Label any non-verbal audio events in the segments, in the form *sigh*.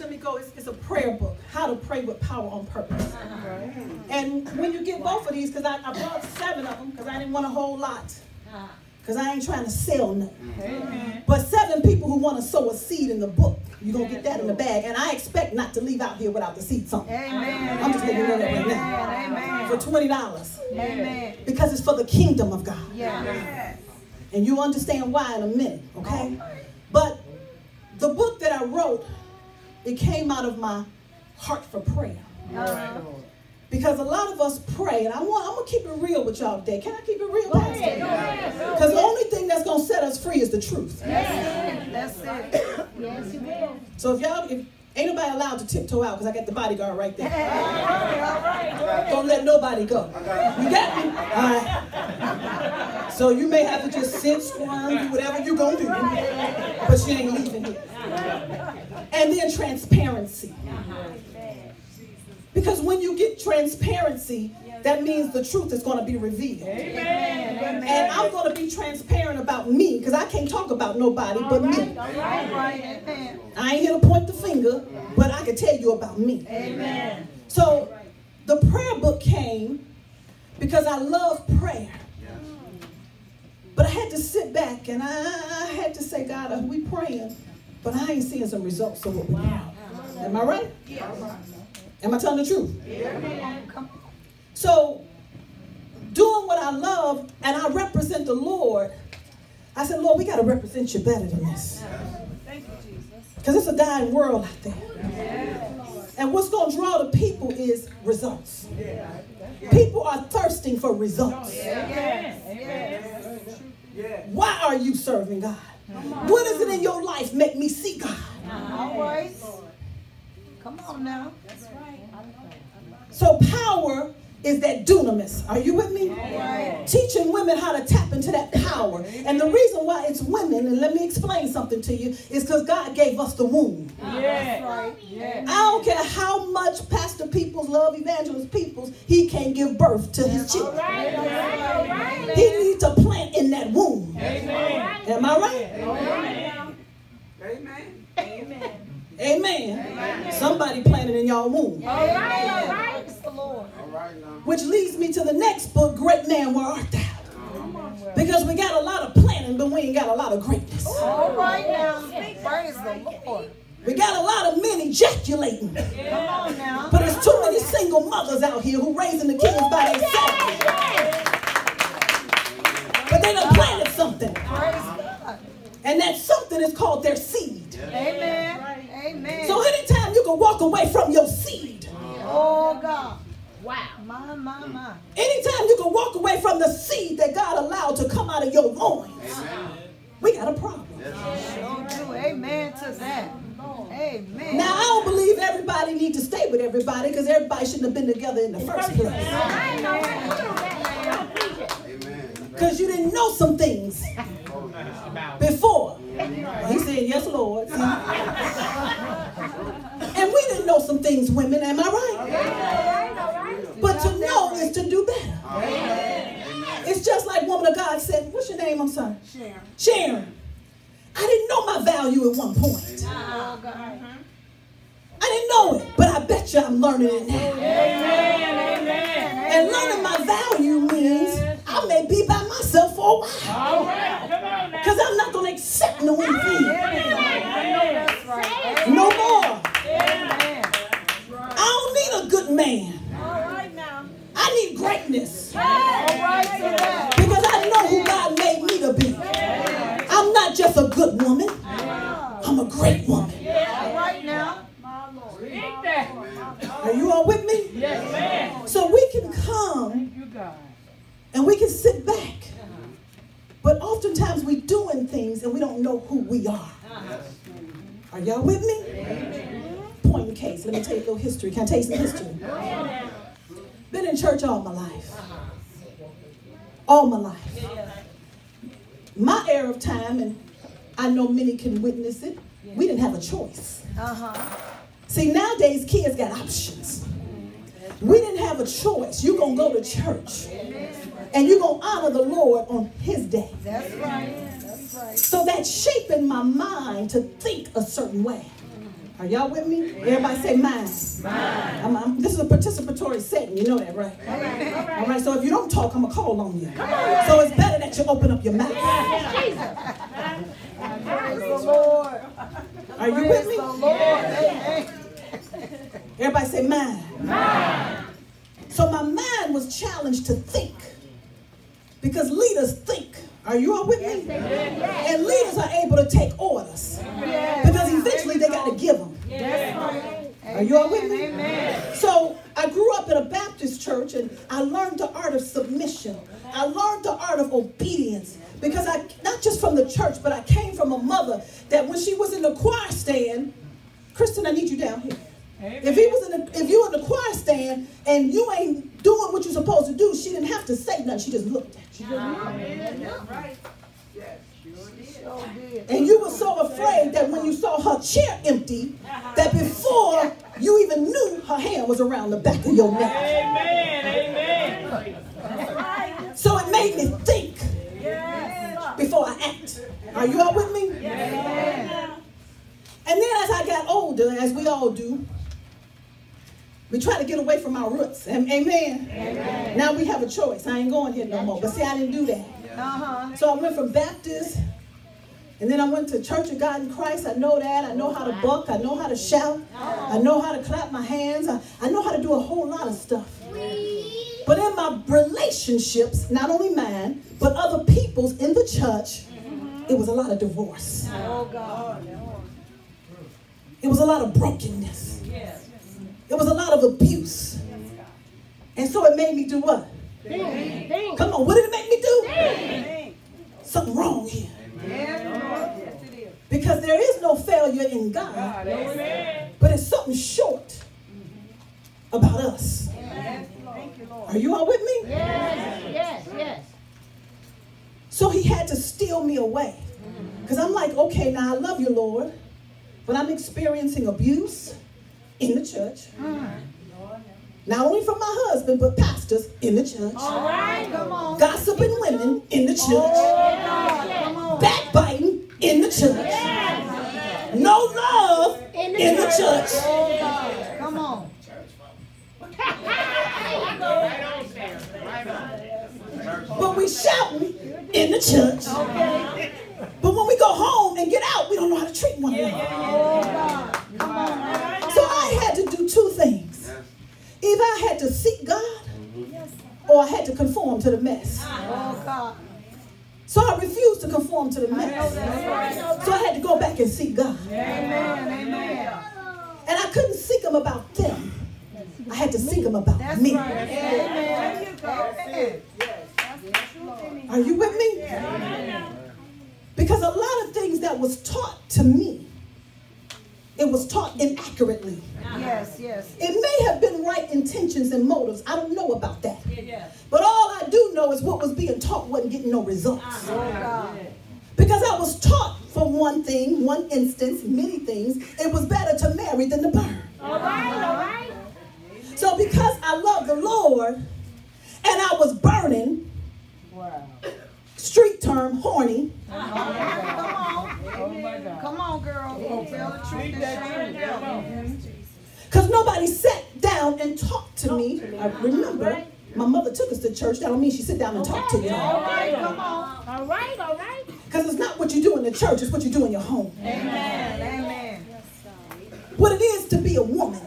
Let me go. It's, it's, a prayer book, How to Pray with Power on Purpose. Uh-huh. And when you get both of these, because I, I, brought seven of them, because I didn't want a whole lot. Because I ain't trying to sell nothing. Amen. But seven people who want to sow a seed in the book, you're going to get that in the bag. And I expect not to leave out here without the seed something. Amen. I'm just letting you know that right now. Amen. For $20. Amen. Because it's for the kingdom of God. Yeah. And you understand why in a minute, okay? But the book that I wrote, it came out of my heart for prayer. Uh-huh. Because a lot of us pray, and I want, I'm going to keep it real with y'all today. Can I keep it real, Pastor? Because the only thing that's going to set us free is the truth. Yes, that's it. yes, you will. So if y'all, if ain't nobody allowed to tiptoe out because I got the bodyguard right there. All right, Don't let nobody go. You got me? All right. So you may have to just sit, squirm, do whatever you're going to do. But she ain't leaving here. And then transparency. Because when you get transparency, that means the truth is going to be revealed. Amen. And I'm going to be transparent about me because I can't talk about nobody all but right, me. Right. I ain't here to point the finger, but I can tell you about me. Amen. So the prayer book came because I love prayer. But I had to sit back and I had to say, God, are we praying? But I ain't seeing some results of what we're doing. Am I right? Yeah. Am I telling the truth? Yeah. So, doing what I love and I represent the Lord, I said, Lord, we got to represent you better than this. Thank you, Jesus. Because it's a dying world out there. And what's going to draw the people is results. People are thirsting for results. Why are you serving God? What is it in your life make me see God? Always. Come on now. That's right. So power is that dunamis. Are you with me? Yeah. Teaching women how to tap into that power. And the reason why it's women, and let me explain something to you, is because God gave us the womb. Yeah. Right. yeah. I don't care how much Pastor Peoples love Evangelist Peoples, he can't give birth to his children. Right. Right. He needs to plant in that womb. Amen. Am I right? Amen. Amen. Amen. Amen. Amen. Somebody planted in y'all womb. All right, all right. the Lord. All right now. Which leads me to the next book, Great Man, Where Art Thou? Because we got a lot of planning, but we ain't got a lot of greatness. All right now. Praise the Lord. We got a lot of men ejaculating. Come on now. But there's too many single mothers out here who raising the kids by themselves. But they done planted something. And that something is called their seed. Amen. Amen. So anytime you can walk away from your seed. Uh-huh. Oh God. Wow. My, my, my. Anytime you can walk away from the seed that God allowed to come out of your loins. Amen. We got a problem. Yes. do amen to that. Amen. Now I don't believe everybody need to stay with everybody because everybody shouldn't have been together in the first place. Because you didn't know some things *laughs* before. He said, Yes, Lord. Know some things, women, am I right? But to know is to do better. It's just like woman of God said, What's your name? I'm sorry. Sharon. Sharon. I didn't know my value at one point. I didn't know it, but I bet you I'm learning it now. Amen, amen, and learning my value means I may be by myself for a while. Because I'm not going to accept no anything. No more. I don't need a good man. I need greatness. Because I know who God made me to be. I'm not just a good woman. I'm a great woman. Right now. Are you all with me? Yes, ma'am. So we can come and we can sit back. But oftentimes we're doing things and we don't know who we are. Are y'all with me? Point in case. Let me tell you a little history. Can I tell you some history? Been in church all my life. All my life. My era of time, and I know many can witness it, we didn't have a choice. Uh-huh. See, nowadays kids got options. We didn't have a choice. You're going to go to church. And you're going to honor the Lord on his day. That's right. That's right. So that's shaping my mind to think a certain way. Are y'all with me? Everybody say mine. Mine. I'm, I'm, this is a participatory setting. You know that, right? All right. All right. So if you don't talk, I'm gonna call on you. So it's better that you open up your mouth. Praise the Lord. Are you with me? Praise the Lord. Everybody say mine. Mine. So my mind was challenged to think. Because leaders think. Are you all with me? And leaders are able to take orders. Because eventually they got to give them. Are you all with me? So I grew up in a Baptist church and I learned the art of submission. I learned the art of obedience. Because I, not just from the church, but I came from a mother that when she was in the choir stand, Kristen, I need you down here. If he was in the, if you were in the choir stand and you ain't doing what you're supposed to do, she didn't have to say nothing. She just looked at you. And you were so afraid that when you saw her chair empty, that before you even knew her hand was around the back of your neck. Amen. Amen. So it made me think before I act. Are you all with me? And then as I got older, as we all do, we try to get away from our roots. Am- Amen. Now we have a choice. I ain't going here no more. But see, I didn't do that. Uh-huh. So I went from Baptist, and then I went to Church of God in Christ. I know that. I know how to buck. I know how to shout. I know how to clap my hands. I, I know how to do a whole lot of stuff. But in my relationships, not only mine, but other people's in the church, it was a lot of divorce. Oh, God. It was a lot of brokenness. It was a lot of abuse. And so it made me do what? Come on, what did it make me do? Something wrong here. Because there is no failure in God, but it's something short about us. Yes. You, Lord. Are you all with me? Yes, yes, yes. So he had to steal me away. Because I'm like, okay, now I love you, Lord, but I'm experiencing abuse in the church. Not only from my husband, but pastors in the church. All right, come on. Gossiping women in the church. Oh, come on. Backbiting in the church. No love In the in the church. church. Oh. Come on. But we shouting in the church. But when we go home and get out, we don't know how to treat one another. Oh, God. Come on. So I had to do two things. Either I had to seek God or I had to conform to the mess. Oh, So I refused to conform to the mess. So I had to go back and seek God. Amen. Amen. And I couldn't seek him about them. I had to seek him about That's me. right. Amen. Amen. Are you with me? Because a lot of things that was taught to me, it was taught inaccurately. Yes, yes. It may have been right intentions and motives. I don't know about that. But all I do know is what was being taught wasn't getting no results. Oh, God. Because I was taught for one thing, one instance, many things, it was better to marry than to burn. All right, all right. So because I love the Lord and I was burning, Wow. Street term, horny, Come on. Come on, girl. Tell the truth and shame the devil. because nobody sat down and talked to me. I remember my mother took us to church. That don't mean she sit down and talk to you. All right, come on. All right, all right. Because it's not what you do in the church, it's what you do in your home. Amen. Amen. What it is to be a woman.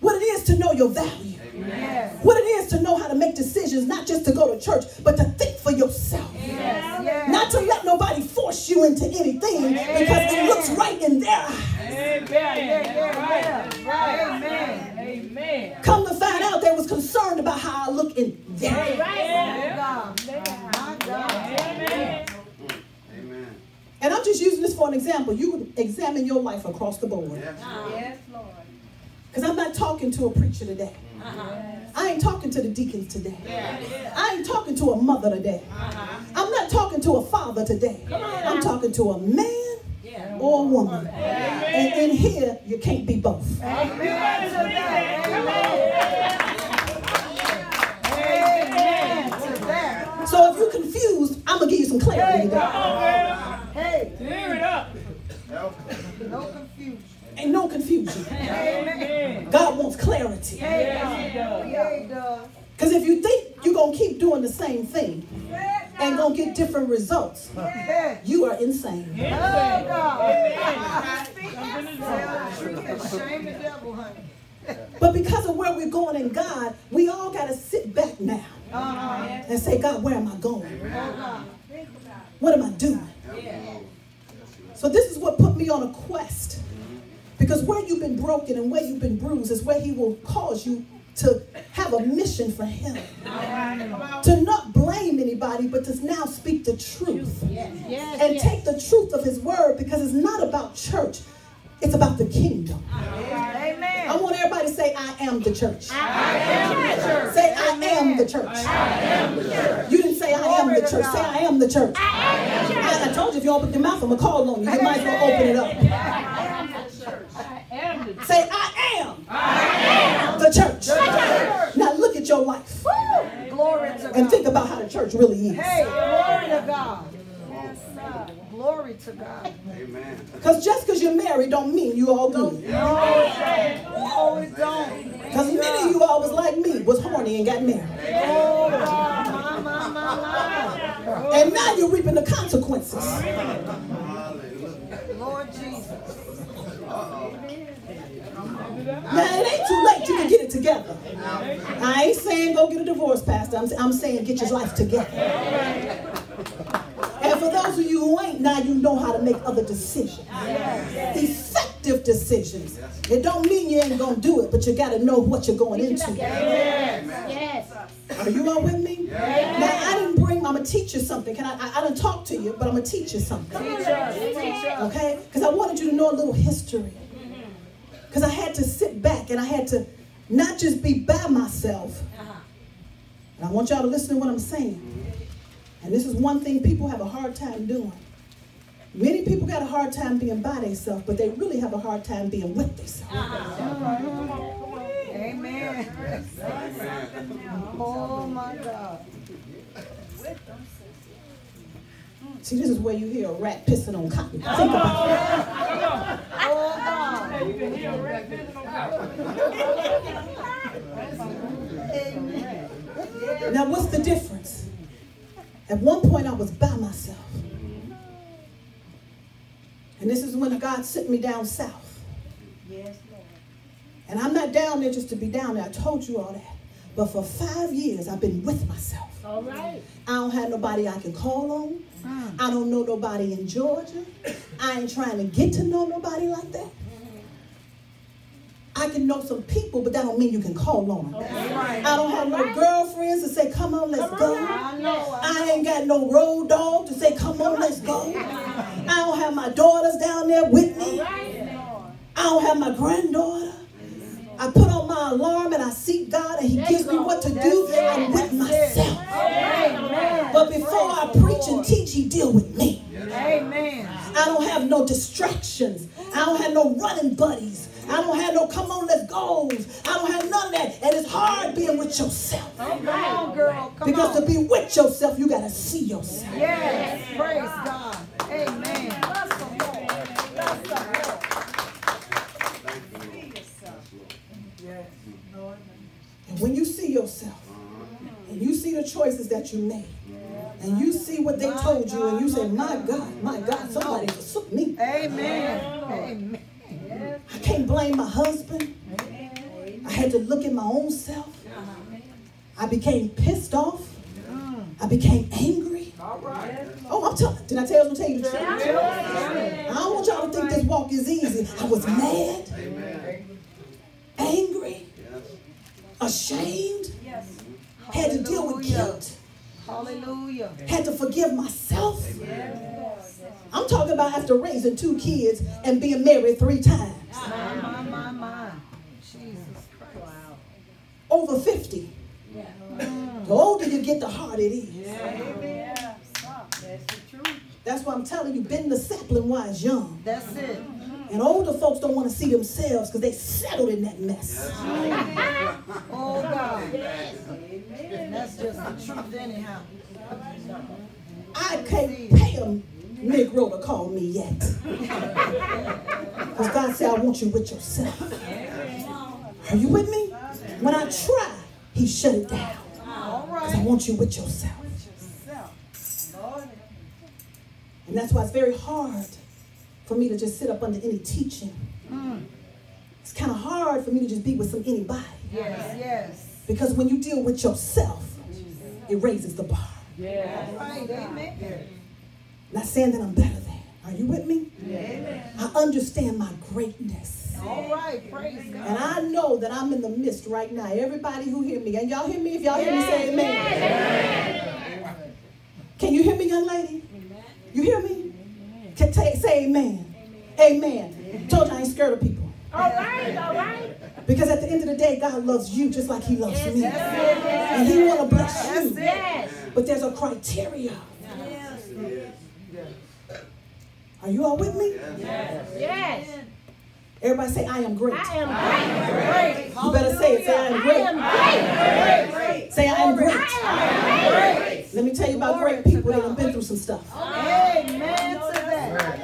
What it is to know your value. Yes. What it is to know how to make decisions, not just to go to church, but to think for yourself. Yes. Yes. Not to let nobody force you into anything because it looks right in their eyes. Amen. Yeah, yeah, That's yeah. right. Amen. Amen. Come to find out, they was concerned about how I look in their eyes. Right. God. My God. Amen. Amen. And I'm just using this for an example. You examine your life across the board. Yes. Yes, Lord. Because I'm not talking to a preacher today. I ain't talking to the deacons today. I ain't talking to a mother today. I'm not talking to a father today. I'm talking to a man or a woman. And in here, you can't be both. Amen. So if you're confused, I'm going to give you some clarity. Hey, Clear it up. no confusion. ain't no confusion. Because if you think you're going to keep doing the same thing and going to get different results, you are insane. Oh, God. Amen. Shame the devil, honey. But because of where we're going in God, we all got to sit back now Uh-huh. and say, God, where am I going? Oh, What am I doing? So this is what put me on a quest. Because where you've been broken and where you've been bruised is where he will cause you to have a mission for him. To not blame anybody, but to now speak the truth. Yes, And take the truth of his word because it's not about church. It's about the kingdom. Amen. I want everybody to say, I am the church. I am the church. Say, I am the church. You didn't say, I am the church. Say, I am the church. I, I told you, if you open your mouth, I'm going to call on you. You might as well open it up. I am Say, I am, the church. Now look at your life Glory to and think about how the church really is. Hey, glory to God. Glory to God. Amen. Because just because you're married don't mean you all good. Oh, it don't. Because many of you all was like me, was horny and got married. Oh, My, my, my, my. And now you're reaping the consequences. Lord Jesus. Now it ain't too late. You can get it together. I ain't saying go get a divorce, Pastor. I'm, I'm saying get your life together. And for those of you who ain't, now you know how to make other decisions. Effective decisions. It don't mean you ain't gonna do it, but you gotta know what you're going into. Yes. Are you all with me? Now I didn't bring. I'm gonna teach you something. Can I? I, I didn't talk to you, but I'm gonna teach you something. Teach us. Teach us. Okay? Because I wanted you to know a little history. Because I had to sit back and I had to not just be by myself. Uh-huh. And I want y'all to listen to what I'm saying. And this is one thing people have a hard time doing. Many people got a hard time being by themselves, but they really have a hard time being with themselves. Amen. Oh, my God. See, this is where you hear a rat pissing on cotton. Think about it. Oh, God. You can hear a rat pissing on. Now, what's the difference? At one point, I was by myself. And this is when God sent me down south. Yes, And I'm not down there just to be down there. I told you all that. But for five years, I've been with myself. All right. I don't have nobody I can call on. Mm. I don't know nobody in Georgia. I ain't trying to get to know nobody like that. I can know some people, but that don't mean you can call on them. I don't have no girlfriends to say, come on, let's go. I know. I ain't got no road dog to say, come on, let's go. I don't have my daughters down there with me. I don't have my granddaughter. I put on my alarm and I seek God and He gives me what to do. I'm with myself. Amen. But before I preach and teach, He deal with me. Amen. I don't have no distractions. I don't have no running buddies. I don't have no come on, let's go. I don't have none of that. And it's hard being with yourself. Come on, girl. Come Because to be with yourself, you got to see yourself. Yes. Praise God. Amen. Bless the Lord. Bless the Lord. Yes. Lord. And when you see yourself, and you see the choices that you made, and you see what they told you, and you say, My God, my God, somebody forsook me. Amen. Amen. I can't blame my husband. I had to look at my own self. I became pissed off. I became angry. Oh, I'm telling. Did I tell you? Tell you the truth. I don't want y'all to think this walk is easy. I was mad, angry, ashamed. Had to deal with guilt. Hallelujah. Had to forgive myself. I'm talking about after raising two kids and being married three times. My, my, my, my. Jesus Christ. Wow. Over 50. Yeah. The older you get, the harder it is. That's the truth. That's why I'm telling you, bend the sapling while it's young. That's it. And older folks don't want to see themselves because they settled in that mess. *laughs* Oh God. That's just the truth anyhow. I can't pay them Negro to call me yet. Because God said, I want you with yourself. Are you with me? When I try, he shut it down. Because I want you with yourself. And that's why it's very hard for me to just sit up under any teaching. Mm. It's kind of hard for me to just be with some anybody. Yes, yes. Because when you deal with yourself, it raises the bar. Yeah. Right, amen. Not saying that I'm better than. Are you with me? Amen. I understand my greatness. All right, praise And God. And I know that I'm in the midst right now. Everybody who hear me, and y'all hear me? If y'all hear me, say amen. Can you hear me, young lady? You hear me? Ta- say amen. Amen. Told you I ain't scared of people. All right, all right. Because at the end of the day, God loves you just like He loves me. That's it. And He want to bless you. Yes. But there's a criteria. Are you all with me? Yes. Everybody say, I am great. I am great. You better say it. Say, I am I great. am great. Say, I am great. I am great. Let me tell you about great people. They done been through some stuff. Amen to that.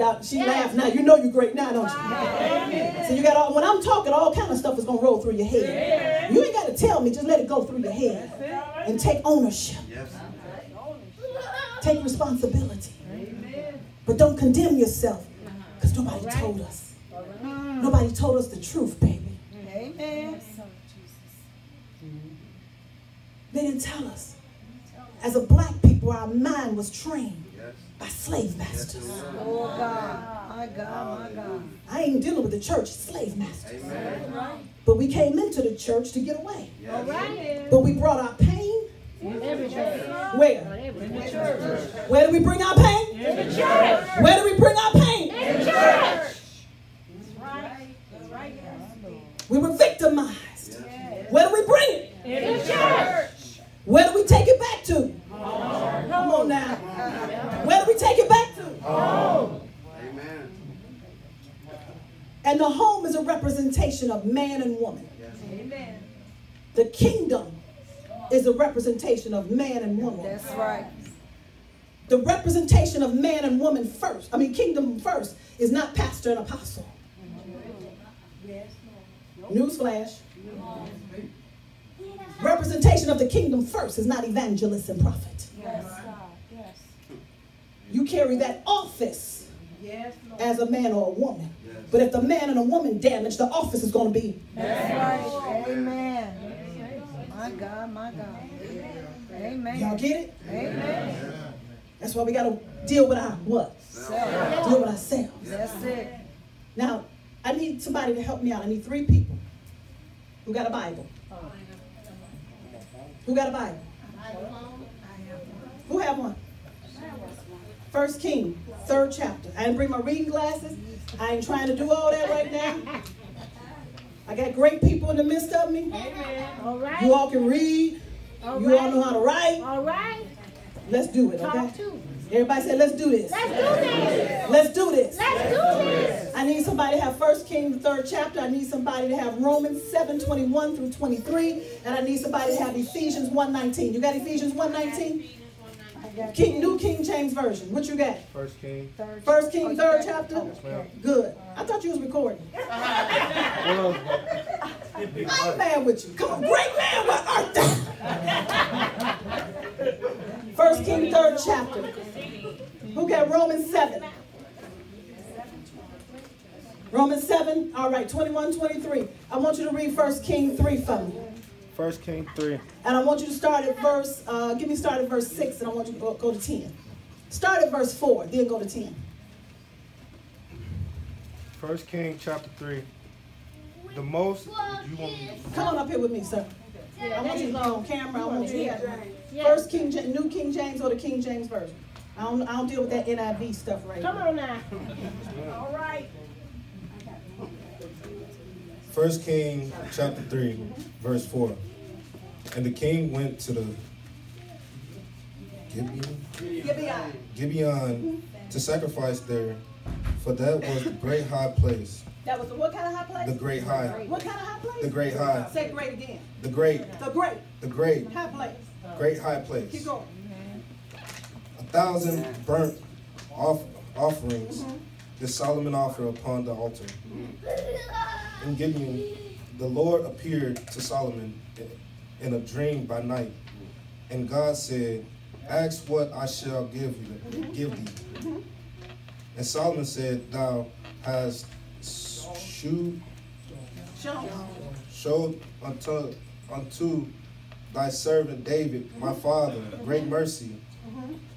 Y'all, she laughed now. You know you're great now, don't you? So you got all, when I'm talking, all kind of stuff is gonna roll through your head. You ain't got to tell me. Just let it go through your head and take ownership. Yes. Take responsibility. Amen. But don't condemn yourself because nobody told us. Nobody told us the truth, baby. Amen. They didn't tell us. As a black people, our mind was trained by slave masters. Oh God. My God, my God. I ain't dealing with the church, slave masters. But we came into the church to get away. All right. But we brought our pain where? Where do we bring our pain? In the church. Where do we bring our pain? In the church. We were victimized. Where do we bring it? In the church. Where do we take it back to? Come on now. Where do we take it back to? Home. Amen. And the home is a representation of man and woman. Amen. The kingdom is a representation of man and woman. That's right. The representation of man and woman first, I mean, kingdom first, is not pastor and apostle. Newsflash. Representation of the kingdom first is not evangelist and prophet. Yes, yes. You carry that office yes, as a man or a woman. But if the man and a woman damage, the office is going to be. That's right. Amen. My God, my God. Amen. Y'all Amen. get it? Amen. That's why we got to deal with our what? Self. Deal with ourselves. That's it. Now, I need somebody to help me out. I need three people who got a Bible. Who got a Bible? Who have one? First King, third chapter. I didn't bring my reading glasses. I ain't trying to do all that right now. I got great people in the midst of me. All right. You all can read. All You all know how to write. All right. Let's do it, Talk okay? To. Everybody say, let's do this. Let's do this. Let's do this. Let's do this. I need somebody to have First King, the third chapter. I need somebody to have Romans 7, 21 through 23. And I need somebody to have Ephesians 1.19. You got Ephesians 1.19? King, New King James Version. What you got? First King. First King, third chapter? ma'am. Good. I thought you was recording. Well, I ain't mad with you. Come on, great man with Arthur. First King, third chapter. Who got Romans 7? Romans 7, all right, 21, 23. I want you to read First King 3 for me. First King three. And I want you to start at verse, uh, give me start at verse 6, and I want you to go, go to 10. Start at verse 4, then go to 10. First King chapter three. The most you want Come on up here with me, sir. I want you to be on camera. I want you to have First King, New King James or the King James Version. I don't, I don't deal with that NIV stuff right now. Come now. on now. All right. First King chapter 3, verse 4. And the king went to the Gibeon, Gibeon. Gibeon to sacrifice there, for that was the great high place. That was the what kind of high place? The great high. What kind of high place? The great high. Say great again. The great, The great the great, high place. great high place. Keep place. going. Thousand burnt off, offerings mm-hmm. did Solomon offer upon the altar. Mm-hmm. In Gibeon, the Lord appeared to Solomon in a dream by night, and God said, "Ask what I shall give you, mm-hmm. give thee." And Solomon said, "Thou hast shewed showed unto unto thy servant David, my father, great mercy,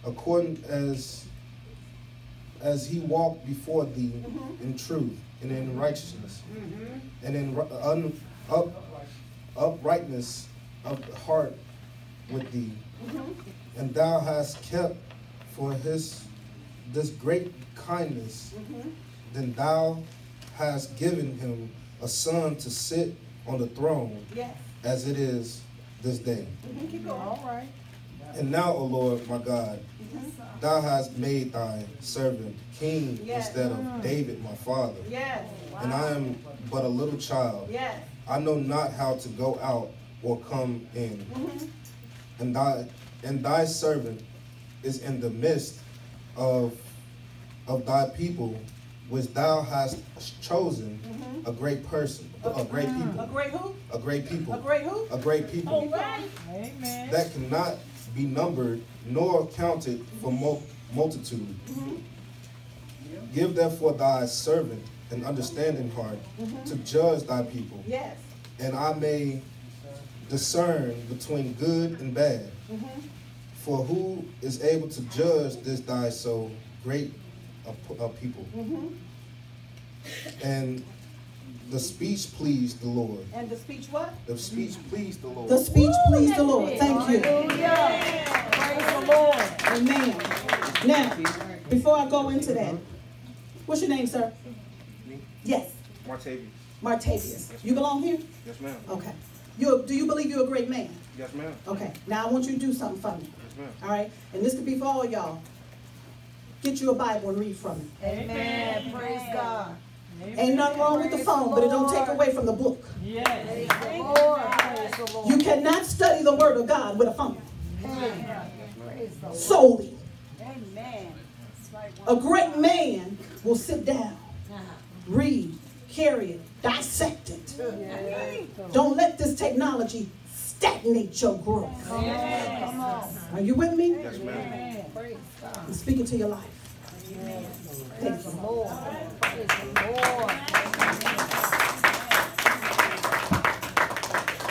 according as as he walked before thee mm-hmm. in truth and in mm-hmm. righteousness, mm-hmm. and in un, up, uprightness of the heart with thee. And thou hast kept for his this great kindness, then thou hast given him a son to sit on the throne Yes. as it is this day. Keep going. All right. And now, O Lord, my God, thou hast made thy servant king Yes. instead of mm. David, my father. Yes. And I am but a little child. Yes. I know not how to go out or come in. Mm-hmm. And thy and thy servant is in the midst of of thy people, which thou hast chosen mm-hmm. a great person, a great A people, great who? a great people, A great who? a great people. All right. Amen. that cannot be numbered nor counted for mul- multitude. Mm-hmm. Give therefore thy servant an understanding heart mm-hmm. to judge thy people, Yes. and I may discern between good and bad. Mm-hmm. For who is able to judge this thy so great a, a people? And the speech pleased the Lord. And the speech what? The speech pleased the Lord. The speech pleased the Lord. Thank you. Hallelujah. Praise the Lord. Amen. Now, before I go into that, what's your name, sir? Me? Yes, Martavius. Martavius. You belong here? Yes, ma'am. Okay. You, do you believe you're a great man? Yes, ma'am. Okay. Now I want you to do something for me. Yes, ma'am. All right? And this could be for all y'all. Get you a Bible and read from it. Amen. Praise God. Ain't nothing wrong with the phone, but it don't take away from the book. Yes. Praise the Lord. Praise the Lord. You cannot study the word of God with a phone Praise solely. Amen. A great man will sit down, read, carry it, dissect it. Don't let this technology stagnate your growth. Are you with me? Yes, ma'am. I'm speaking to your life. Praise the Lord. Praise the Lord.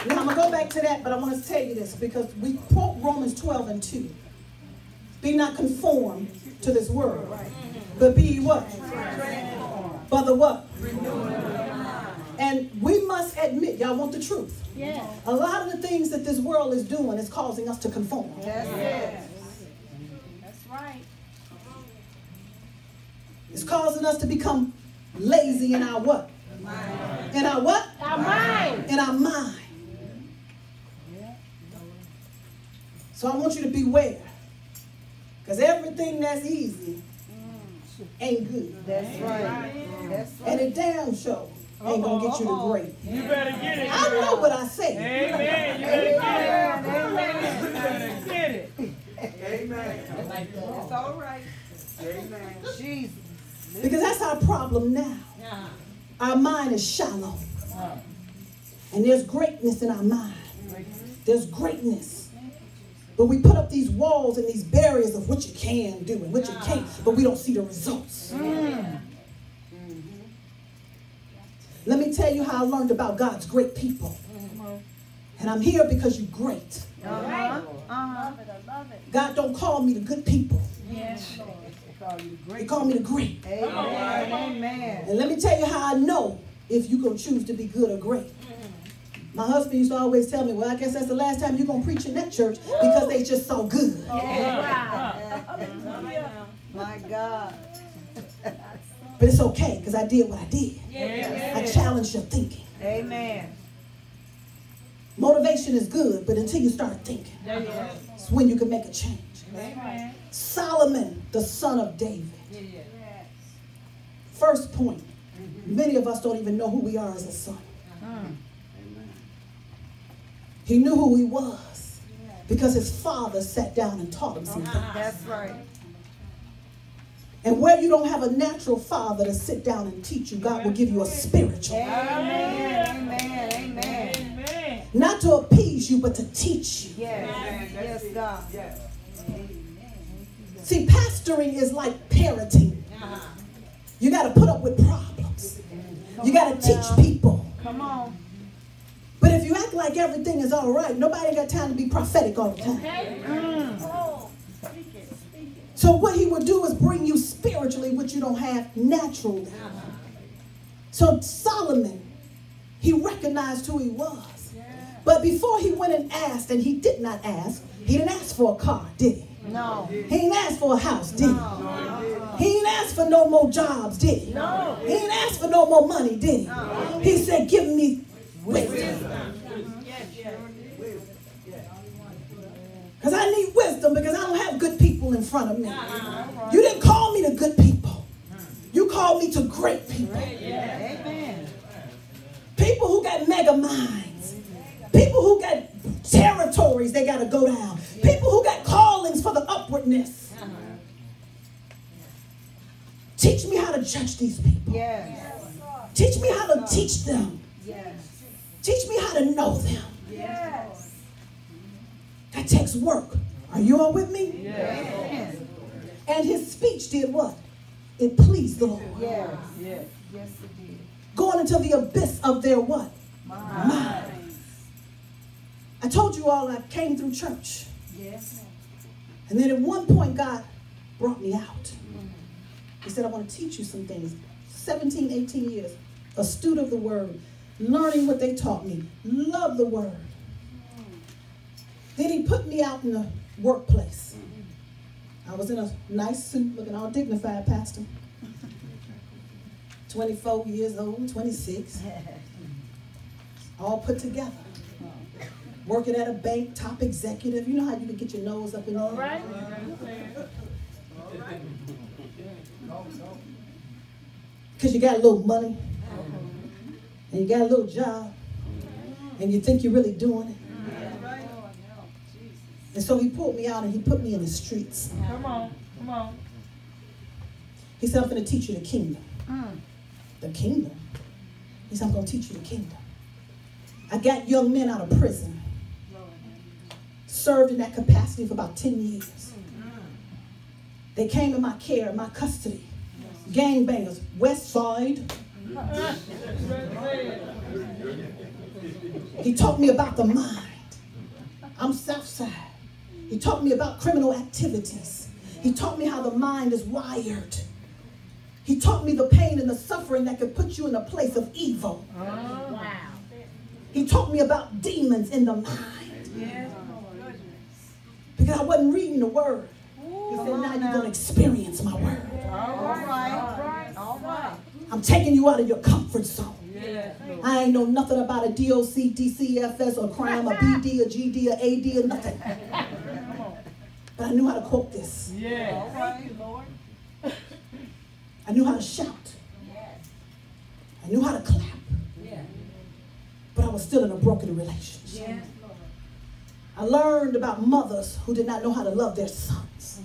Now I'm gonna go back to that, but I want to tell you this because we quote Romans 12 and 2. Be not conformed to this world, but be what? By the what? And we must admit, y'all want the truth. Yes. A lot of the things that this world is doing is causing us to conform. That's It's causing us to become lazy in our what? In our what? Our mind. In our mind. So I want you to beware. Because everything that's easy ain't good. That's right. That's And it damn sure ain't gonna get you to great. You better get it. I know what I say. Amen. You better get it. You better get it. It's all right. Amen. Jesus. Because that's our problem now. Our mind is shallow. And there's greatness in our mind. There's greatness. But we put up these walls and these barriers of what you can do and what you can't, but we don't see the results. Let me tell you how I learned about God's great people. And I'm here because you're great. Uh-huh. Uh-huh. God don't call me the good people. Yes. Call you He great. called me the great. Amen. Amen. And let me tell you how I know if you're going to choose to be good or great. My husband used to always tell me, well, I guess that's the last time you're going to preach in that church because they just so good. My God. But it's okay because I did what I did. I challenged your thinking. Amen. Motivation is good, but until you start thinking, it's when you can make a change. Amen. Solomon, the son of David. First point, mm-hmm. many of us don't even know who we are as a son. Uh-huh. He knew who he was because his father sat down and taught him something. That's right. And where you don't have a natural father to sit down and teach you, God will give you a spiritual. Amen. Amen. Amen. Amen. Not to appease you, but to teach you. Yes. God. Yes, God. See, pastoring is like parenting. You got to put up with problems. You got to teach people. Come on. But if you act like everything is all right, nobody got time to be prophetic all the time. So what he would do is bring you spiritually what you don't have naturally. Uh-huh. So Solomon, he recognized who he was. But before he went and asked, and he did not ask, he didn't ask for a car, did he? No. He ain't asked for a house, did he? He ain't asked for no more jobs, did he? No. He ain't asked for no more money, did he? He said, give me wisdom. Because I need wisdom because I don't have good people in front of me. Uh-huh. You didn't call me to good people. You called me to great people. Amen. People who got mega minds. People who got territories they got to go down. People who got callings for the upwardness. Teach me how to judge these people. Yes. Teach me how to teach them. Yes. Teach me how to know them. Yes. That takes work. Are you all with me? And his speech did what? It pleased the Lord. Yes. Yes. Yes, it did. Going into the abyss of their what? Minds. I told you all I came through church. Yes. And then at one point, God brought me out. He said, I want to teach you some things. 17, 18 years, a student of the word, learning what they taught me, love the word. Then he put me out in the workplace. I was in a nice suit, looking all dignified, Pastor. 24 years old, 26, *laughs* all put together. Working at a bank, top executive. You know how you can get your nose up in there? All right. Because you got a little money and you got a little job and you think you're really doing it. And so he pulled me out and he put me in the streets. Come on. Come on. He said, I'm going to teach you the kingdom. Mm. The kingdom? He said, I'm going to teach you the kingdom. I got young men out of prison, served in that capacity for about 10 years. They came in my care, my custody. Gangbangers, West Side. He taught me about the mind. I'm South Side. He taught me about criminal activities. He taught me how the mind is wired. He taught me the pain and the suffering that could put you in a place of evil. Ah. Wow. He taught me about demons in the mind. Because I wasn't reading the word. He said, now you're going to experience my word. All right. All right. I'm taking you out of your comfort zone. Yes, I ain't know nothing about a DOC, DCFS, or crime, or BD, or GD, or AD, or nothing. But I knew how to quote this. Yes. I knew how to shout. I knew how to clap. But I was still in a broken relationship. I learned about mothers who did not know how to love their sons.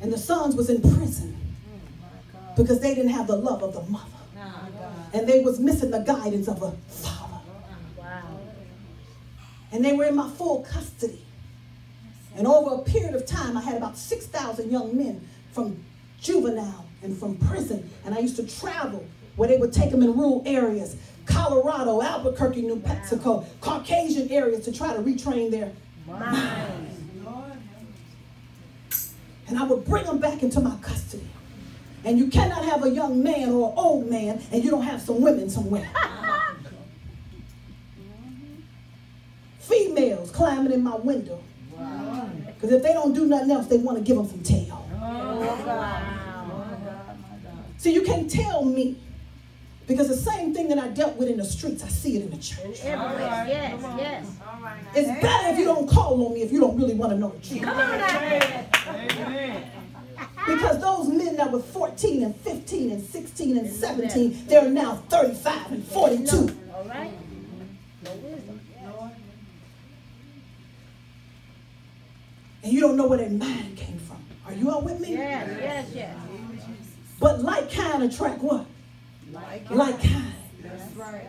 And the sons was in prison because they didn't have the love of the mother. And they was missing the guidance of a father. And they were in my full custody. And over a period of time, I had about 6,000 young men from juvenile and from prison. And I used to travel where they would take them in rural areas, Colorado, Albuquerque, New Mexico, Caucasian areas to try to retrain their minds. And I would bring them back into my custody. And you cannot have a young man or an old man and you don't have some women somewhere. Females climbing in my window. Because if they don't do nothing else, they want to give them some tail. Oh, See, you can't tell me. Because the same thing that I dealt with in the streets, I see it in the church. Everywhere. Yes, yes. It's better if you don't call on me if you don't really want to know the truth. Come on now. Amen. Because those men that were 14 and 15 and 16 and 17, they're now 35 and 42. All right. No wisdom. And you don't know where their mind came from. Are you all with me? Yes, yes, yes. But like kind attract what? Like kind. That's right.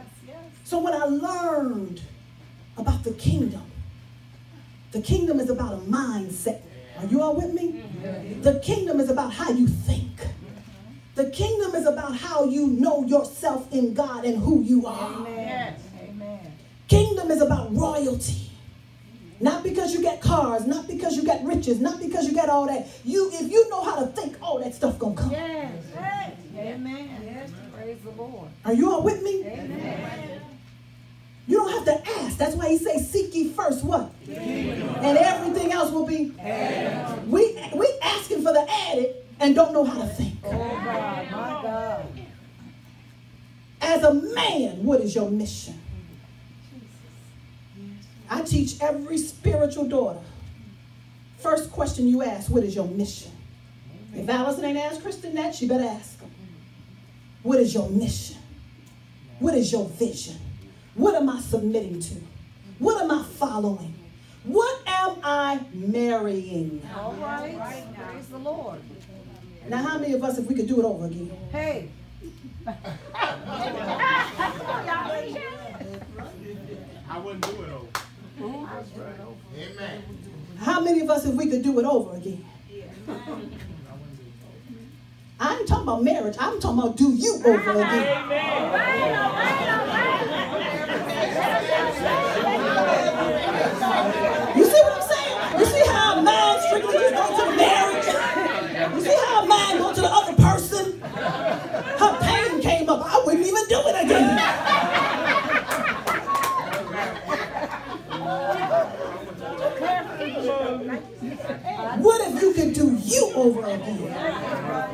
So when I learned about the kingdom, the kingdom is about a mindset. Are you all with me? Mm-hmm. The kingdom is about how you think. The kingdom is about how you know yourself in God and who you are. Yes. Amen. Kingdom is about royalty. Not because you get cars, not because you got riches, not because you got all that. You, if you know how to think, all that stuff gonna come. Yes. Amen. Praise the Lord. Are you all with me? Amen. You don't have to ask. That's why he says, "Seek ye first what, and everything else will be." We we asking for the added and don't know how to think. Oh God, my God. As a man, what is your mission? I teach every spiritual daughter. First question you ask, what is your mission? If Allison ain't asked Kristen that, she better ask. What is your mission? What is your vision? What am I submitting to? What am I following? What am I marrying? All right. Praise the Lord. Now, how many of us, if we could do it over again? Hey. I wouldn't do it over. Amen. How many of us, if we could do it over again? I ain't talking about marriage. I'm talking about do you over again. You see what I'm saying? You see how a man strictly just goes to marriage? You see how a man goes to the other person? Her pain came up. I wouldn't even do it again. What if you could do you over again? I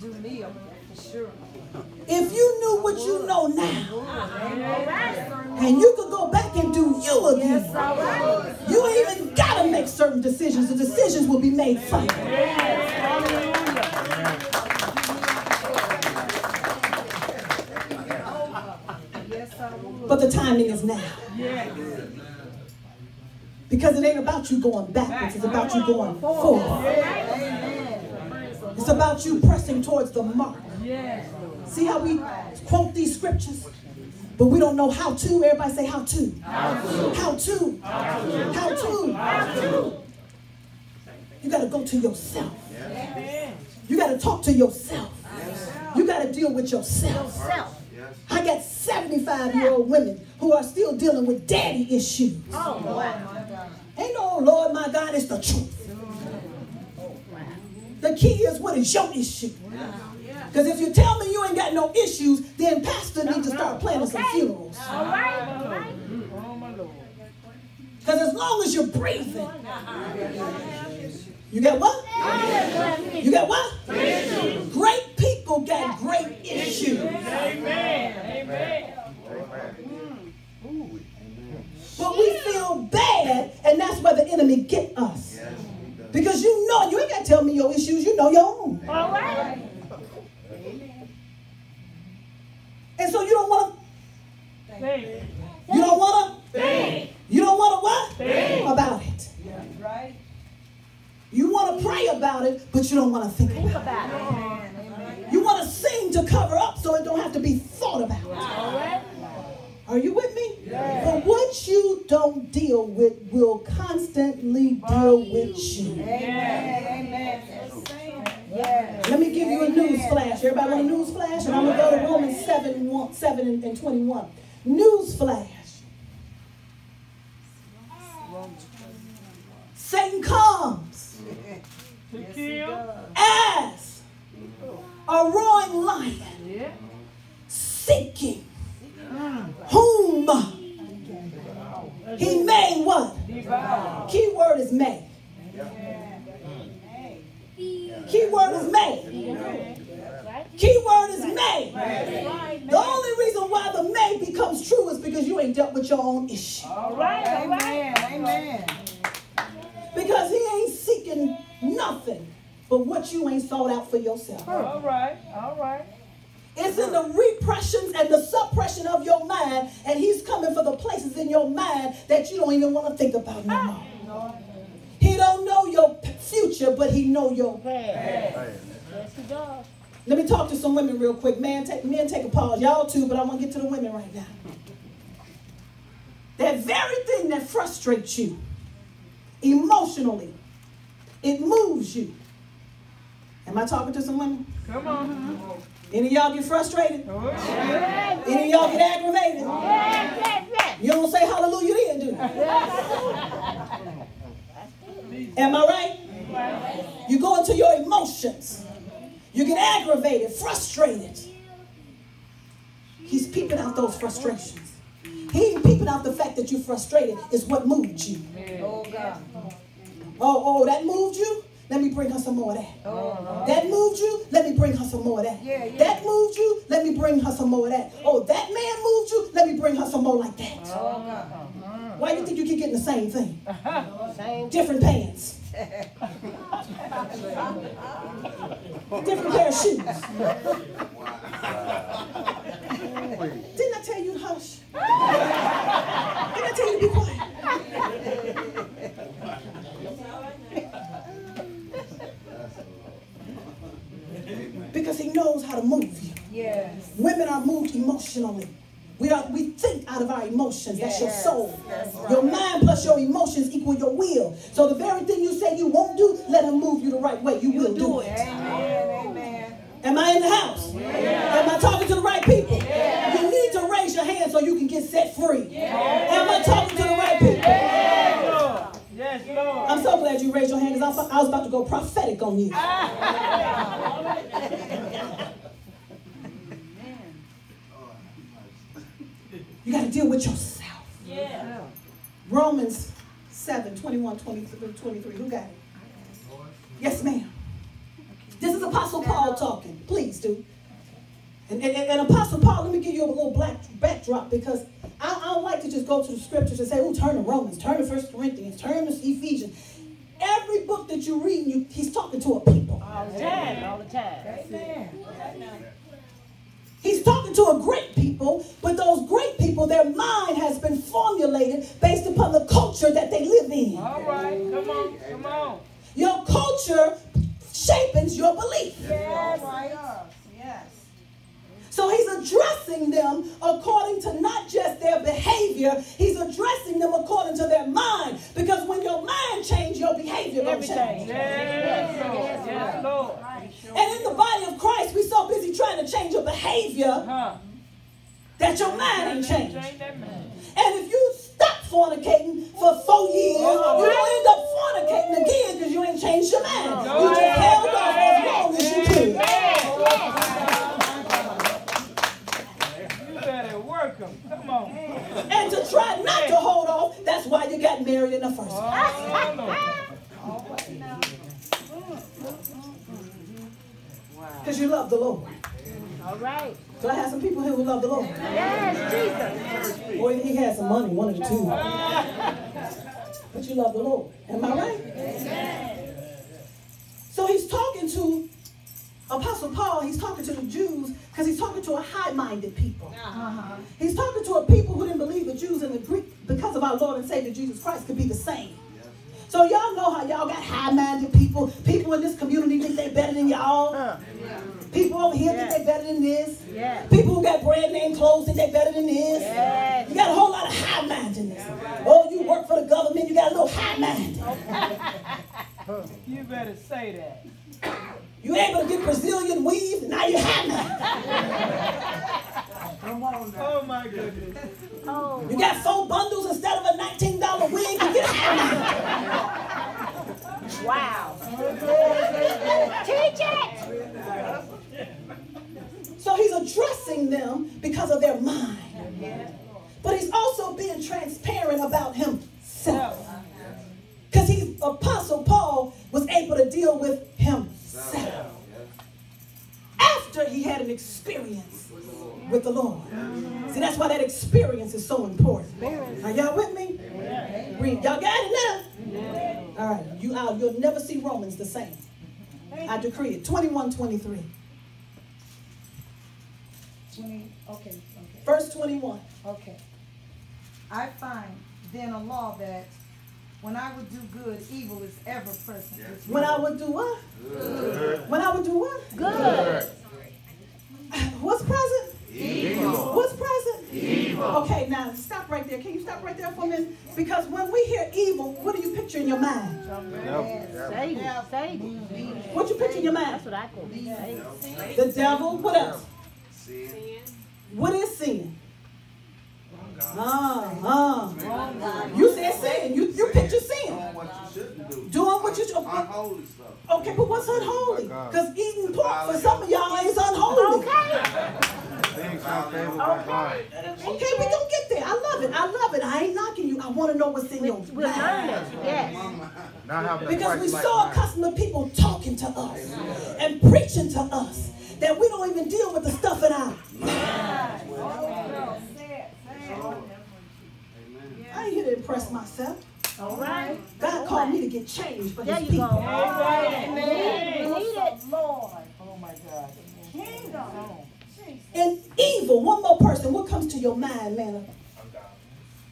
do me for sure. If you knew what you know now, and you could go back and do you again, you ain't even gotta make certain decisions. The decisions will be made for you. But the timing is now. Because it ain't about you going backwards, it's about you going forward. It's about you pressing towards the mark. See how we quote these scriptures? But we don't know how to. Everybody say how to. How to. How to. How to. You got to go to yourself. You got to talk to yourself. You got to deal with yourself. I got 75 year old women who are still dealing with daddy issues. Oh, boy. Ain't no Lord my God, it's the truth. The key is what is your issue? Because if you tell me you ain't got no issues, then pastor need to start planning some funerals. All right, all right. Because as long as you're breathing, you got what? You got what? Great people got great issues. But we feel bad, and that's where the enemy get us. Because you know, you ain't got to tell me your issues, you know your own. All right. And so you don't want to, you don't want to, you don't want to what? About it. Right? You want to pray about it, but you don't want to think about it. About it. Amen. Amen. You want to sing to cover up so it don't have to be thought about. All right. Are you with me? But what you don't deal with will constantly deal with you. Amen. Amen. Let me give you a news flash. Everybody want a news flash? And I'm going to go to Romans 7, 1, 7 and and 21. News flash. Satan comes as a roaring lion seeking whom he may what? Key word is may. Key word is may. Key word is may. The only reason why the may becomes true is because you ain't dealt with your own issue. All right, Amen. Amen. Because he ain't seeking nothing but what you ain't sought out for yourself. All right. All right. It's in the repressions and the suppression of your mind, and he's coming for the places in your mind that you don't even want to think about no more. He don't know your future, but he know your Yes, he does. Let me talk to some women real quick. Man, take, men take a pause. Y'all too, but I want to get to the women right now. That very thing that frustrates you emotionally, it moves you. Am I talking to some women? Come on. Any of y'all get frustrated? Oh, yes, Any of y'all get aggravated? yes, yes, yes. You don't say hallelujah you didn't do you? Am I right? You go into your emotions. You get aggravated, frustrated. He's peeping out those frustrations. He ain't peeping out the fact that you're frustrated is what moved you. Oh, God. Oh, oh, that moved you? Let me bring her some more of that. Oh, that moved you? Let me bring her some more of that. Yeah, yeah. That moved you? Let me bring her some more of that. Oh, that man moved you? Let me bring her some more like that. Oh, Why do you think you keep getting the same thing? *laughs* Same. Different pants. Different pair of shoes. Didn't I tell you to hush? Didn't I tell you to be quiet? Because to move you. Yes. Women are moved emotionally. We are we think out of our emotions. That's your soul. that's right. Your mind plus your emotions equal your will. So the very thing you say you won't do, let him move you the right way. You, will do, it. Amen. Amen. Am I in the house? Am I talking to the right people? You need to raise your hand so you can get set free. Am I talking to the right people? Yes, Yes, Lord. I'm so glad you raised your hand because I was about to go prophetic on you. Ah. *laughs* You got to deal with yourself. Yeah. Romans 7 21, 22, 23. Who got it? Yes, ma'am. This is Apostle Paul talking. Please do. And, and, and Apostle Paul, let me give you a little black backdrop because I, I don't like to just go to the scriptures and say, oh, turn to Romans, turn to First Corinthians, turn to Ephesians. Every book that you read, you, he's talking to a people. All the time, all the time. Amen. He's talking to a great people, but those great people, their mind has been formulated based upon the culture that they live in. All right. Come on. Come on. Your culture shapes your belief. Yes. Yes. So he's addressing them according to not just their behavior, he's addressing them according to their mind. Because when your mind changes, your behavior will change. Yes, Lord. Yes, Lord. And in the body of Christ, we're so busy trying to change your behavior Huh. that your mind ain't changed. Change that man. And if you stop fornicating for four years, you don't end up fornicating again because you ain't changed your mind. You just held off as long as you could. You better work them. Come on. And to try not to hold off, that's why you got married in the first place. Oh, *laughs* oh Because you love the Lord. All right. So I have some people here who love the Lord. Yes, Jesus. Or he has some money, one of the two. But you love the Lord. Am I right? So he's talking to Apostle Paul, he's talking to the Jews because he's talking to a high-minded people. Uh-huh. He's talking to a people who didn't believe the Jews and the Greek because of our Lord and Savior Jesus Christ could be the same. So y'all know how y'all got high-minded people. People in this community think they better than y'all. People over here think they're better than this. Yeah. People who got brand name clothes think they're better than this. Yes. You got a whole lot of high-mindedness. Oh, you work for the government, you got a little high-minded. You better say that. You able to get Brazilian weave, now you high-minded. Oh my goodness. Oh, You got four bundles instead of a $19 wig, you get high-minded. wow. *laughs* Teach it. So he's addressing them because of their mind. But he's also being transparent about himself. Because he's Apostle Paul was able to deal with himself. After he had an experience with the Lord. See, that's why that experience is so important. Are y'all with me? Read. Y'all got it now? All right. You out. You'll never see Romans the same. I decree it. 21, 23. 20, okay, okay, Verse 21. okay. I find then a law that When I would do good, evil is ever present. with me. When I would do what? When I would do what? Good. What's present? Evil. What's present? Evil. Okay, now stop right there. Can you stop right there for a minute? Because when we hear evil, what do you picture in your mind? Satan. Satan. What you picture in your mind? That's what I call it. Satan. The devil. What else? Sin. What is sin? Ah, ah. You said sin. You, you picture sin. Doing what you shouldn't do. Doing what you should. Unholy stuff. Okay, but what's unholy? Because eating pork for some of y'all is unholy. *laughs* Things unfavorable by God. Okay, we gonna get there. I love it. I love it. I ain't knocking you. I want to know what's in your We're learning. mind. Yes. Not having a Because we Christ-like so mind. accustomed people talking to us and preaching to us that we don't even deal with the stuff in our I ain't here to impress myself. All right. God called me to get changed for There his you go. people. All right. We need, we need it. Lord. Oh my God. Kingdom. And evil, one more person, what comes to your mind, man?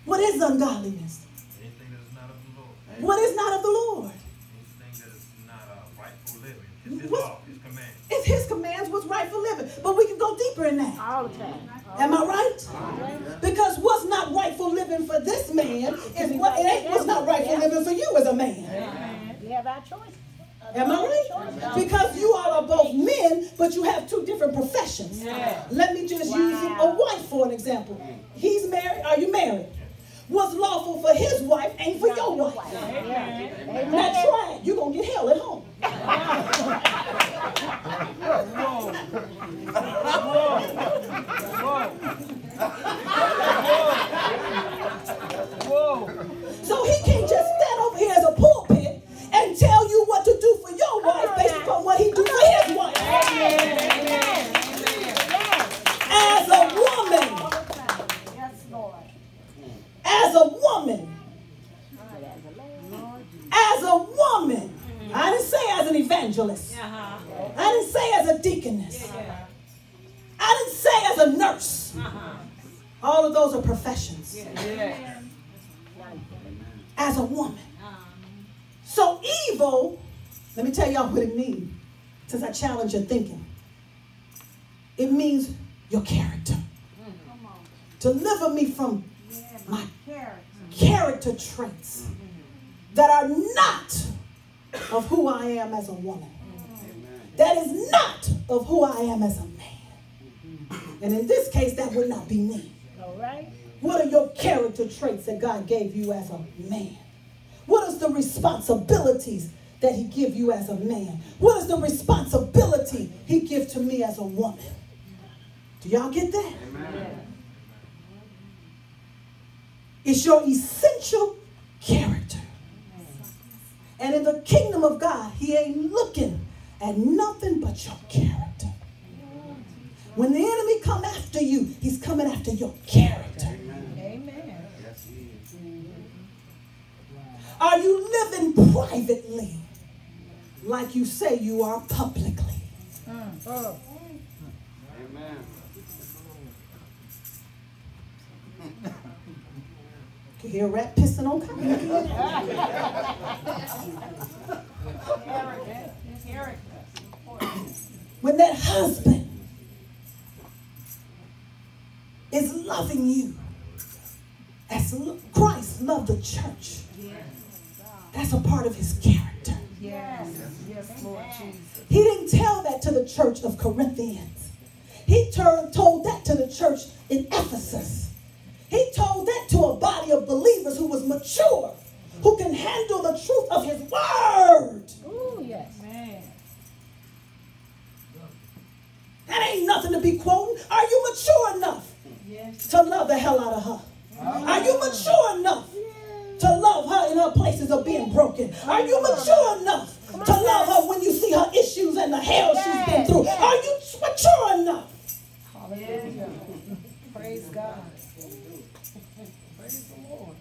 What is ungodliness? Anything that is not of the Lord. What is not of the Lord? Anything that is not uh, rightful living. It's His What- law, His command. It's his commands, what's right for living. But we can go deeper in that. All the time. Am I right? Because what's not right for living for this man is what it ain't what's not right for living for you as a man. We have our choice. Am I right? Because you all are both men, but you have two different professions. Let me just use a wife for an example. He's married. Are you married? What's lawful for his wife ain't for your wife. Yeah. Now try it. You're going to get hell at home. The responsibilities that he give you as a man? What is the responsibility he give to me as a woman? Do y'all get that? It's your essential character. And in the kingdom of God, he ain't looking at nothing but your character. When the enemy come after you, he's coming after your character. Amen. Are you living privately like you say you are publicly? Oh, Amen. You hear a rat pissing on concrete? *laughs* when that husband is loving you as Christ loved the church, that's a part of his character. yes. Yes, Lord Jesus. He didn't tell that to the church of Corinthians. He tur- told that to the church in Ephesus. He told that to a body of believers who was mature, who can handle the truth of his word. Ooh, yes. Man. That ain't nothing to be quoting. Are you mature enough to love the hell out of her? Are you mature enough to love her in her places of being broken? Are you mature enough to love her when you see her issues and the hell she's been through? Are you mature enough? Hallelujah. Praise God. Praise the Lord.